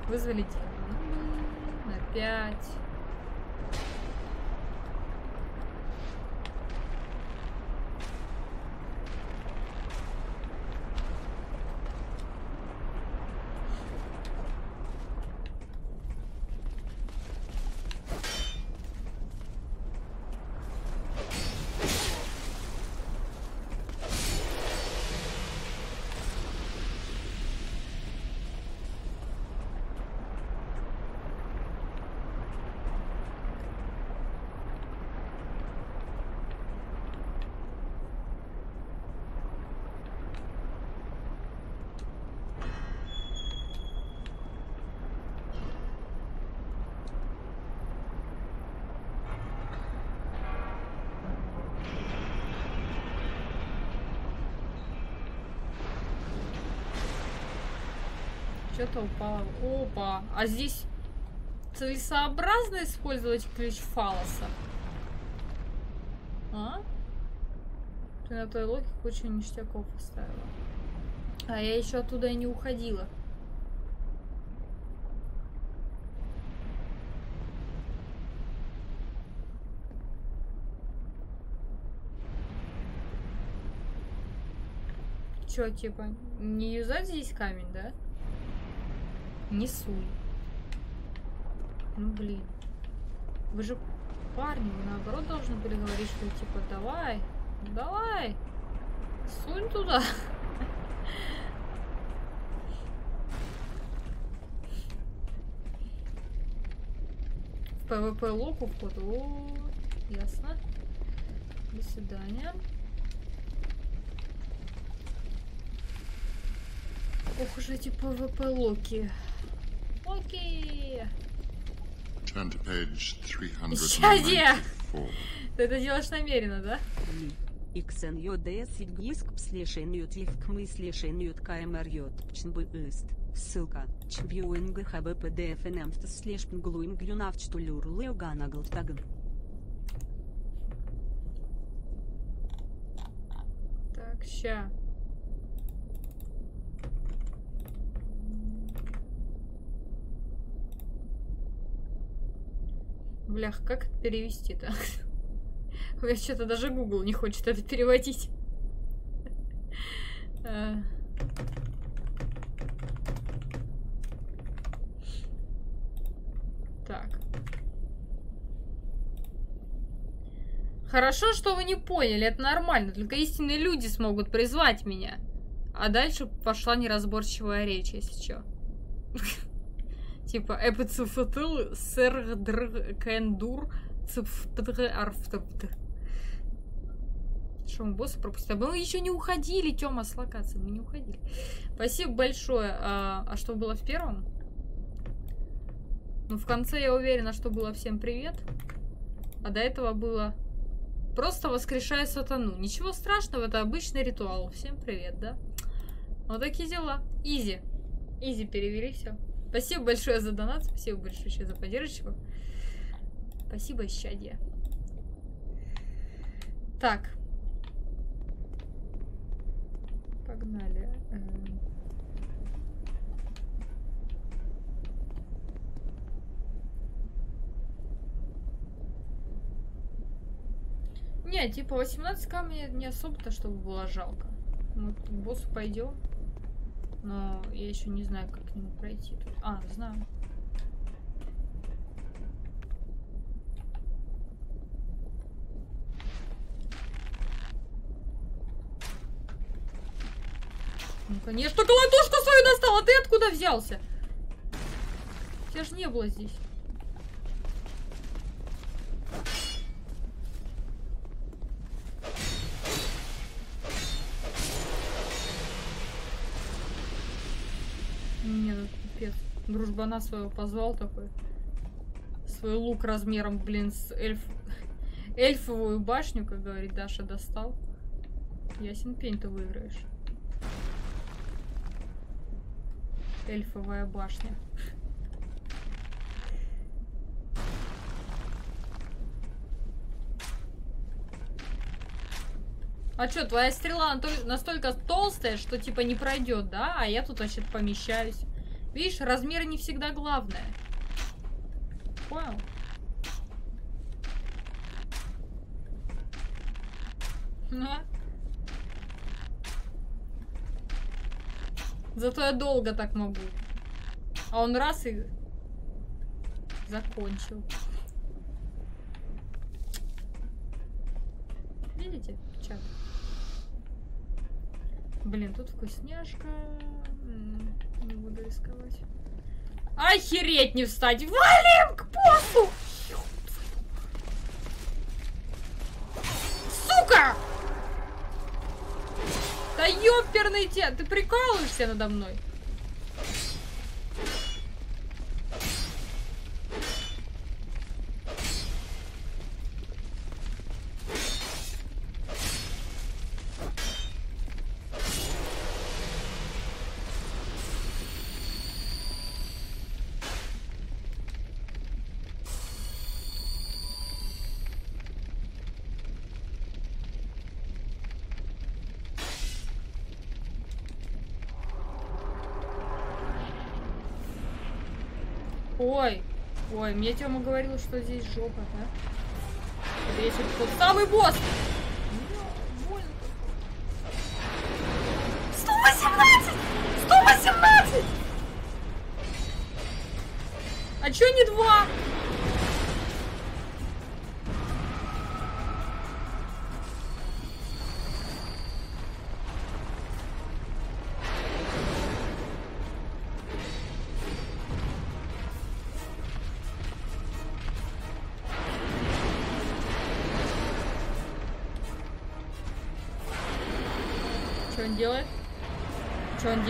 Вызвали демона. Опять. Что-то упало. Опа. А здесь целесообразно использовать ключ фалоса? А? Ты на той логике кучу ништяков оставила. А я еще оттуда и не уходила. Че, типа, не юзать здесь камень, да? Не суй. Ну блин. Вы же парни, вы наоборот должны были говорить, что типа давай, давай, сунь туда. В ПВП локу вход. О, ясно. До свидания. Ох уж эти ПВП локи. Локи! Turn to page Исчадие! 394. Ты это делаешь намеренно, да? Ли. XNJ DS Сиггиск слеш ньют Евкмы слеш ньют КМР йод Пчнбы Ист. Ссылка. Чбьюин ГХБ PDF NMФТ слеш Пнглуин Глюнавчтулюр Леоганагл Тагн. Так, ща. Блях, как это перевести-то? Меня что-то даже Google не хочет это переводить. Э. Так. Хорошо, что вы не поняли, это нормально. Только истинные люди смогут призвать меня. А дальше пошла неразборчивая речь, если что. Типа эпицифтыл сэргдр кэндур цифтр арфтыпты. Что, мы босса пропустили? А мы еще не уходили, Тёма, с локации. Мы не уходили. Спасибо большое. А, а что было в первом? Ну, в конце я уверена, что было всем привет. А до этого было просто воскрешая сатану. Ничего страшного, это обычный ритуал. Всем привет, да? Вот такие дела. Изи. Изи перевели все. Спасибо большое за донат, спасибо большое за поддержку. Спасибо, исчадие. Так. Погнали. Эм. Не, типа 18 камней не особо-то, чтобы было жалко. Мы к боссу пойдем. Но я еще не знаю, как к нему пройти. А, знаю. Ну, конечно, колотушку свою достал, а ты откуда взялся? Тебя ж не было здесь. Дружбана своего позвал такой. Свой лук размером, блин, с эльф... эльфовую башню, как говорит Даша, достал. Ясен пень ты выиграешь. Эльфовая башня. А что, твоя стрела настолько толстая, что типа не пройдет, да? А я тут вообще помещаюсь. Видишь, размер не всегда главное. Понял? На. Зато я долго так могу. А он раз и закончил. Видите, чат? Блин, тут вкусняшка. Не буду рисковать. Охереть не встать! Валим к боссу! Сука! Да ёперный те! Ты прикалываешься надо мной? Ой, ой, мне Тёма говорил, что здесь жопа, да? Это если тот самый босс!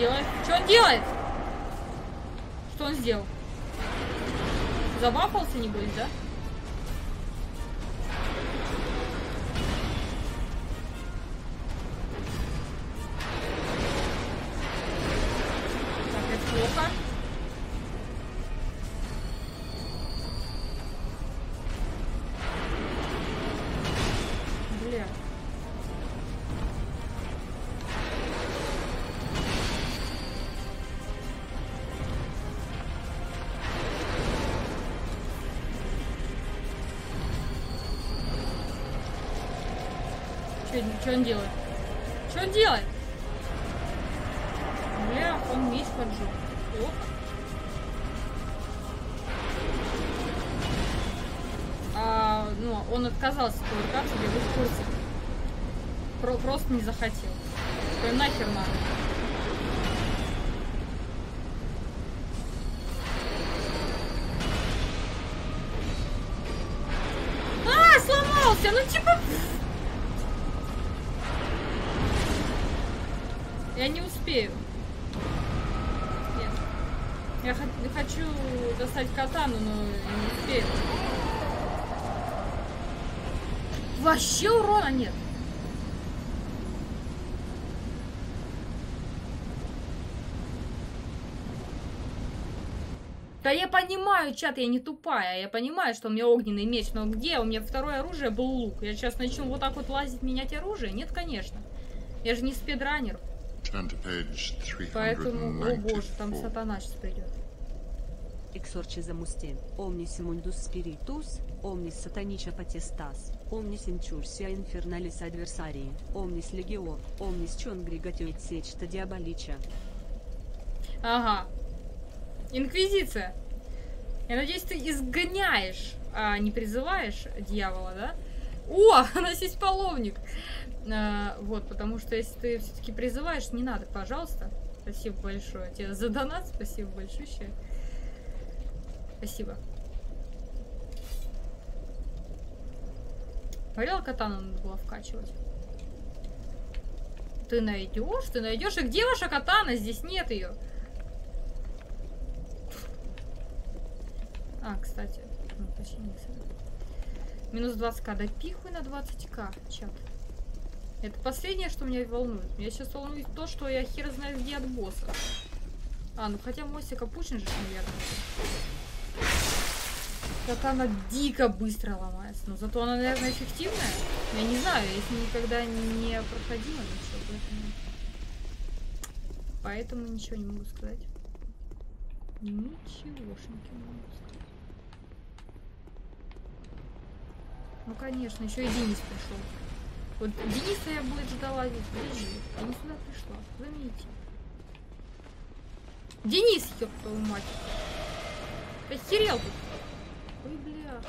Делает? Что он делает? Что он делает? Что он делает? Вообще урона нет. Да я понимаю, чат, я не тупая. Я понимаю, что у меня огненный меч, но где? У меня второе оружие был лук. Я сейчас начну вот так вот лазить, менять оружие? Нет, конечно. Я же не спидранер. Поэтому, о боже, там 394. сатана сейчас придет. Exorcism ustem, omnis mundus spiritus, omnis satanica potestas, omnis incursia infernalis adversarii, omnis legio, omnis congregatio et sexta diabolica. Ага. Инквизиция. Я надеюсь, ты изгоняешь, а не призываешь дьявола, да? О, у нас есть половник. А, вот, потому что если ты все-таки призываешь, не надо, пожалуйста. Спасибо большое. Тебе за донат спасибо большое. Спасибо. Говорила, катану надо было вкачивать. Ты найдешь? Ты найдешь? И где ваша катана? Здесь нет ее. А, кстати, ну, кстати. Минус 20к. Да пихуй на 20к, чат. Это последнее, что меня волнует. Меня сейчас волнует то, что я хер знает где от босса. А, ну хотя мостика Пучин же, наверное. Как она дико быстро ломается. Но зато она, наверное, эффективная. Я не знаю, я ней никогда не проходила ничего, поэтому... Поэтому ничего не могу сказать. Ничегошеньки не могу сказать. Ну, конечно, еще и Денис пришел. Вот Дениса я, блядь, ждала здесь. Где же? Я не сюда пришла. Заметьте. Денис, ёб твою мать. Ты охерел тут? Ой, бля.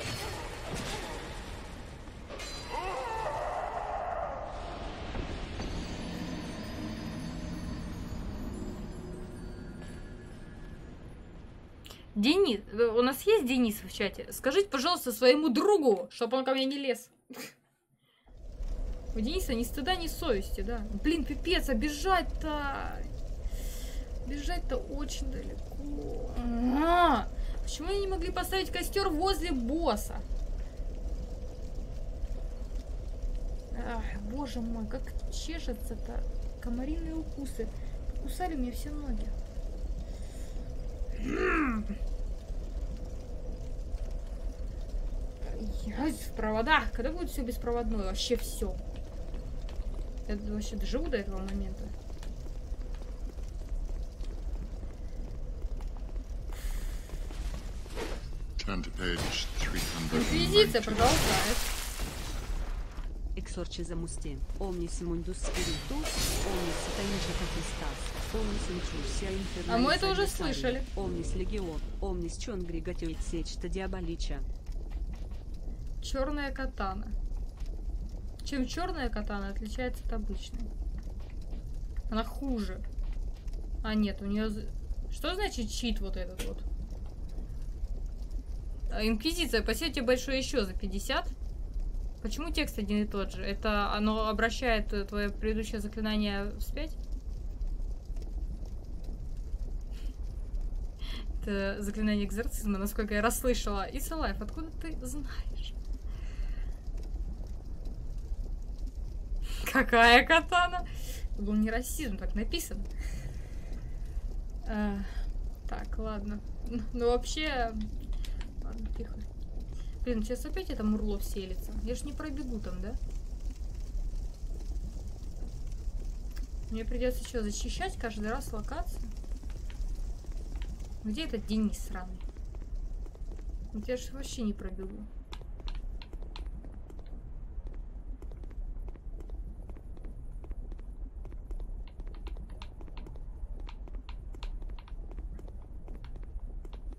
Денис, э, у нас есть Денис в чате? Скажите, пожалуйста, своему другу, чтобы он ко мне не лез. У Дениса ни стыда, ни совести, да. Блин, пипец, а бежать-то... Бежать-то очень далеко. А, Почему они не могли поставить костер возле босса? Ах, боже мой, как чешется-то. Комариные укусы. Кусали мне все ноги. Я в проводах. Когда будет все беспроводное? Вообще все. Я вообще доживу до этого момента. Turn to page 394. Инквизиция продолжает. Exorcism ustem, omnis mundus spiritus, omnis satanica potestas, omnis incursia infernalis А мы это уже слышали. Omnis legio, omnis congregatio et sexta diabolica. Черная катана. Чем черная катана отличается от обычной? Она хуже. А нет, у нее... Что значит чит вот этот вот? Инквизиция, спасибо большое еще за 50. Почему текст один и тот же? Это оно обращает э, твое предыдущее заклинание вспять? Это заклинание экзорцизма, насколько я расслышала. Исалаев, откуда ты знаешь? Какая катана? Это был не расизм, так написано. А, так, ладно. Ну, Ну, вообще... Ладно, тихо. Блин, сейчас опять это мурло вселится. Я ж не пробегу там, да? Мне придется что, зачищать каждый раз локацию? Где этот Денис сраный? Вот я же вообще не пробегу.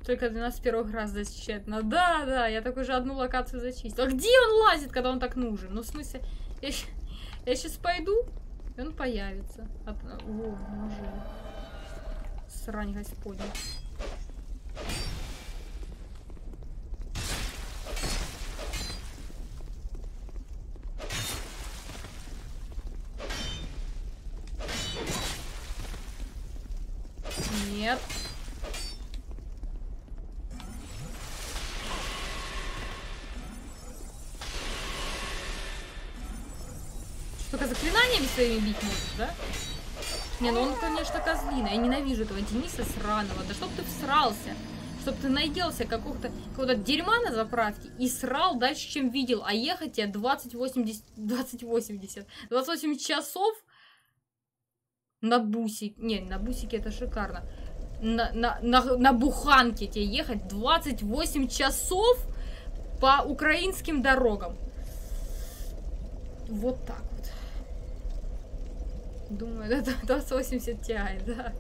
Только 12 первых раз зачетно. Ну да, да, я так уже одну локацию зачистила. Где он лазит, когда он так нужен? Ну, в смысле, я, я сейчас пойду, и он появится. А От... О, ну уже. Срань господи. Нет. Только заклинаниями своими бить можешь, да? Не, ну он, конечно, козлина. Я ненавижу этого Дениса сраного. Да чтоб ты всрался. Чтоб ты наелся какого-то какого дерьма на заправке и срал дальше, чем видел. А ехать тебе 20-80... 20-80... 28 часов на бусик. Не, на бусике это шикарно. На, на, на, на буханке тебе ехать 28 часов по украинским дорогам. Вот так. Думаю, это 2080 Ti, да.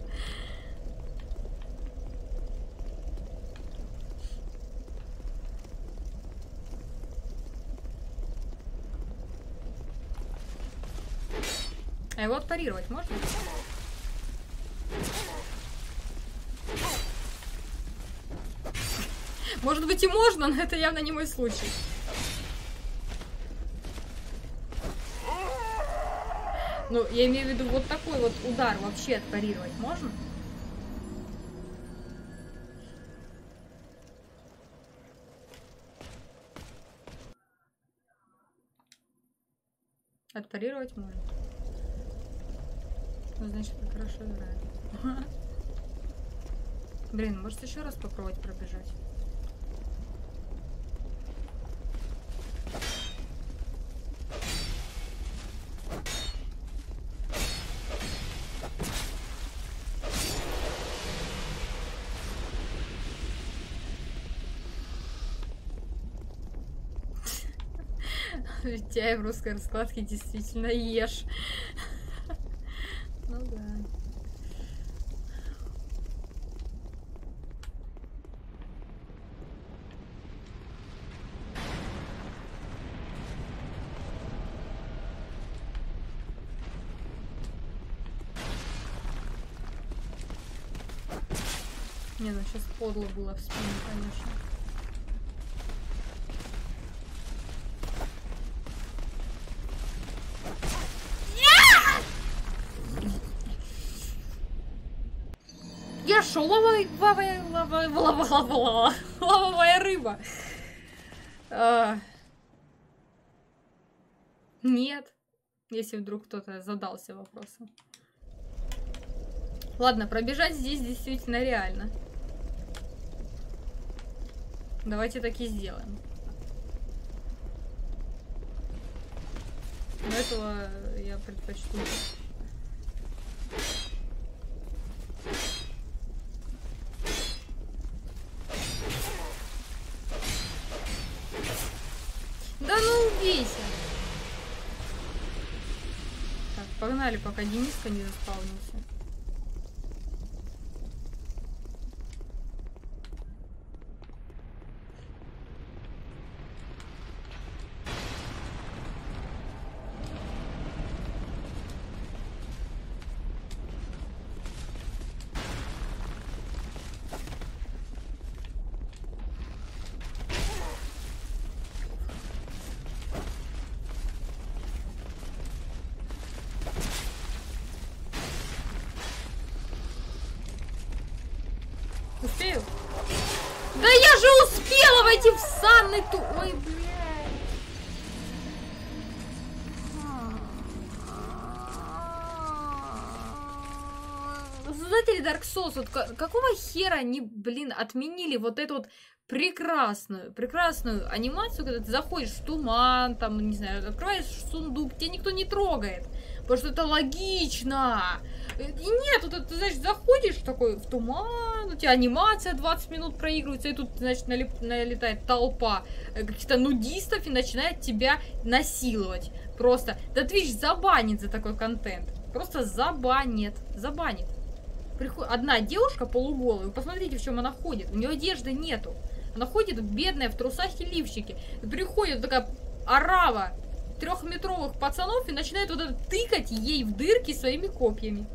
А его отпарировать можно? Может быть и можно, но это явно не мой случай. Ну, я имею в виду вот такой вот удар вообще отпарировать можно? Отпарировать можно. Ну, значит, я хорошо играю. Блин, может еще раз попробовать пробежать? Витяй в русской раскладке действительно ешь. Ну да. Не, ну сейчас подло было в спину, конечно. Я шо, лавовая, лавовая, лавовая, лавовая, лавовая, лавовая рыба? А, Нет, если вдруг кто-то задался вопросом. Ладно, пробежать здесь действительно реально. Давайте так и сделаем. Но этого я предпочту. Да ну убейся! Погнали, пока Дениска не заспавнился. Успею? Да я же успела санный ту... Ой, блядь. Создатели Dark Souls, вот ка- какого хера они, блин, отменили вот эту вот прекрасную, прекрасную анимацию, когда ты заходишь в туман, там, не знаю, открываешь сундук, тебя никто не трогает. Потому что это логично. И нет, это, ты, значит, заходишь такой в туман, у тебя анимация 20 минут проигрывается, и тут, значит, налип- налетает толпа э, каких-то нудистов и начинает тебя насиловать. Просто. Да Twitch забанит за такой контент. Просто забанит. Забанит. Приход... Одна девушка полуголая, вы посмотрите, в чем она ходит. У нее одежды нету. Она ходит бедная в трусах и лифчике. Приходит такая орава трехметровых пацанов и начинает вот это тыкать ей в дырки своими копьями.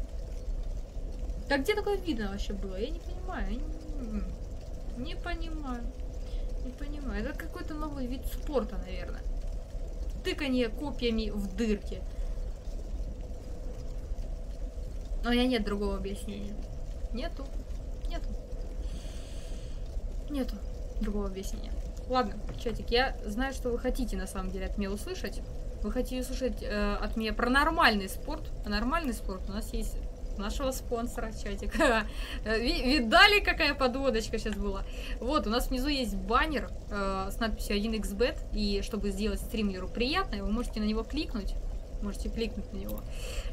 Да где такое видно вообще было? Я не понимаю. Я не... не понимаю. Не понимаю. Это какой-то новый вид спорта, наверное. Тыканье копьями в дырки. Но у меня нет другого объяснения. Нету. Нету. Нету другого объяснения. Ладно, чатик, я знаю, что вы хотите на самом деле от меня услышать. Вы хотите услышать э, от меня про нормальный спорт. А нормальный спорт у нас есть нашего спонсора, чатик. Э, ви- Видали, какая подводочка сейчас была? Вот, у нас внизу есть баннер э, с надписью 1xbet, и чтобы сделать стримеру приятное, вы можете на него кликнуть, можете кликнуть на него,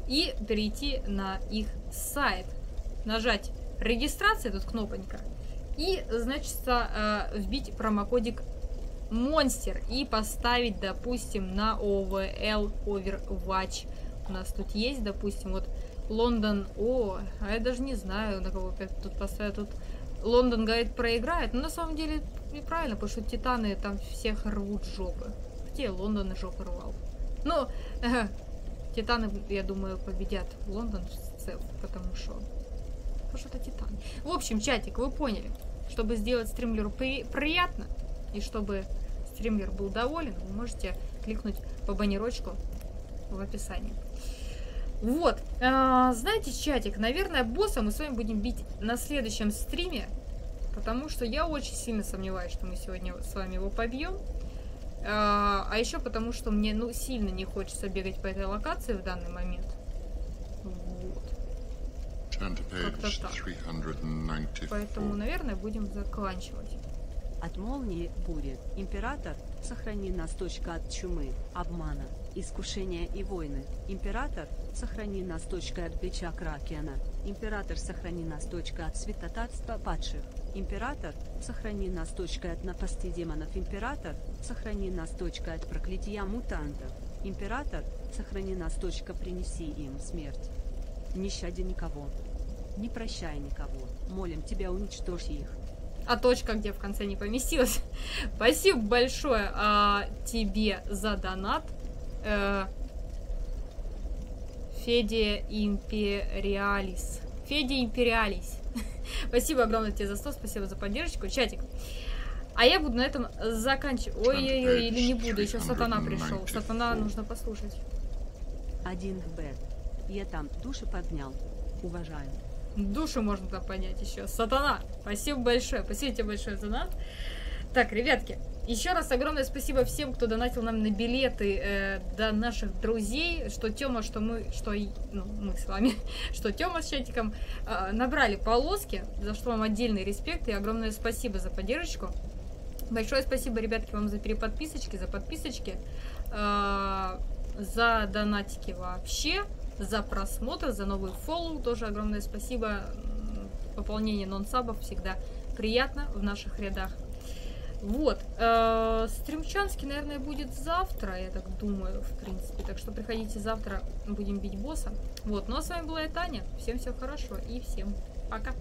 и перейти на их сайт, нажать регистрация, тут кнопонька, и, значит, э, вбить промокодик Монстер и поставить, допустим, на OVL Overwatch. У нас тут есть, допустим, вот Лондон... О, а я даже не знаю, на кого тут поставить. Тут Лондон, говорит, проиграет. Но на самом деле неправильно, потому что Титаны там всех рвут жопы. Где Лондон и жопы рвал? Ну, э, Титаны, я думаю, победят Лондон в целом, потому что... Потому что это Титаны. В общем, чатик, вы поняли. Чтобы сделать стримлеру при- приятно, и чтобы стримлер был доволен, вы можете кликнуть по баннерочку в описании. Вот, а, знаете, чатик, наверное, босса мы с вами будем бить на следующем стриме, потому что я очень сильно сомневаюсь, что мы сегодня с вами его побьем. А, а еще потому, что мне, ну, сильно не хочется бегать по этой локации в данный момент. Вот. Как-то так. 394. Поэтому, наверное, будем заканчивать. От молнии, бури, император, сохрани нас точка от чумы, обмана, искушения и войны. Император, сохрани нас точка от бича Кракена. Император, сохрани нас точка от святотатства падших. Император, сохрани нас точка от напасти демонов. Император, сохрани нас точка от проклятия мутантов. Император, сохрани нас точка принеси им смерть. Не щади никого. Не прощай никого. Молим тебя уничтожь их. А точка, где в конце не поместилась. Спасибо большое а, тебе за донат. Э, Империалис. Федия Империалис. Спасибо огромное тебе за 100, спасибо за поддержку. Чатик. А я буду на этом заканчивать. Ой-ой-ой, или не буду, еще сатана пришел. Сатана нужно послушать. 1 Б. Я там души поднял. Уважаю. Душу можно там понять еще. Сатана, спасибо большое. Спасибо тебе большое за донат. Так, ребятки, еще раз огромное спасибо всем, кто донатил нам на билеты э, до наших друзей, что Тёма, что мы, что ну, мы с вами, что Тёма с чатиком э, набрали полоски, за что вам отдельный респект и огромное спасибо за поддержку. Большое спасибо, ребятки, вам за переподписочки, за подписочки, э, за донатики вообще, за просмотр, за новый фоллоу. Тоже огромное спасибо. Пополнение нон-сабов всегда приятно в наших рядах. Вот. Э, Стримчанский, наверное, будет завтра, я так думаю, в принципе. Так что приходите завтра, будем бить босса. Вот. Ну а с вами была я, Таня. Всем всего хорошего и всем пока.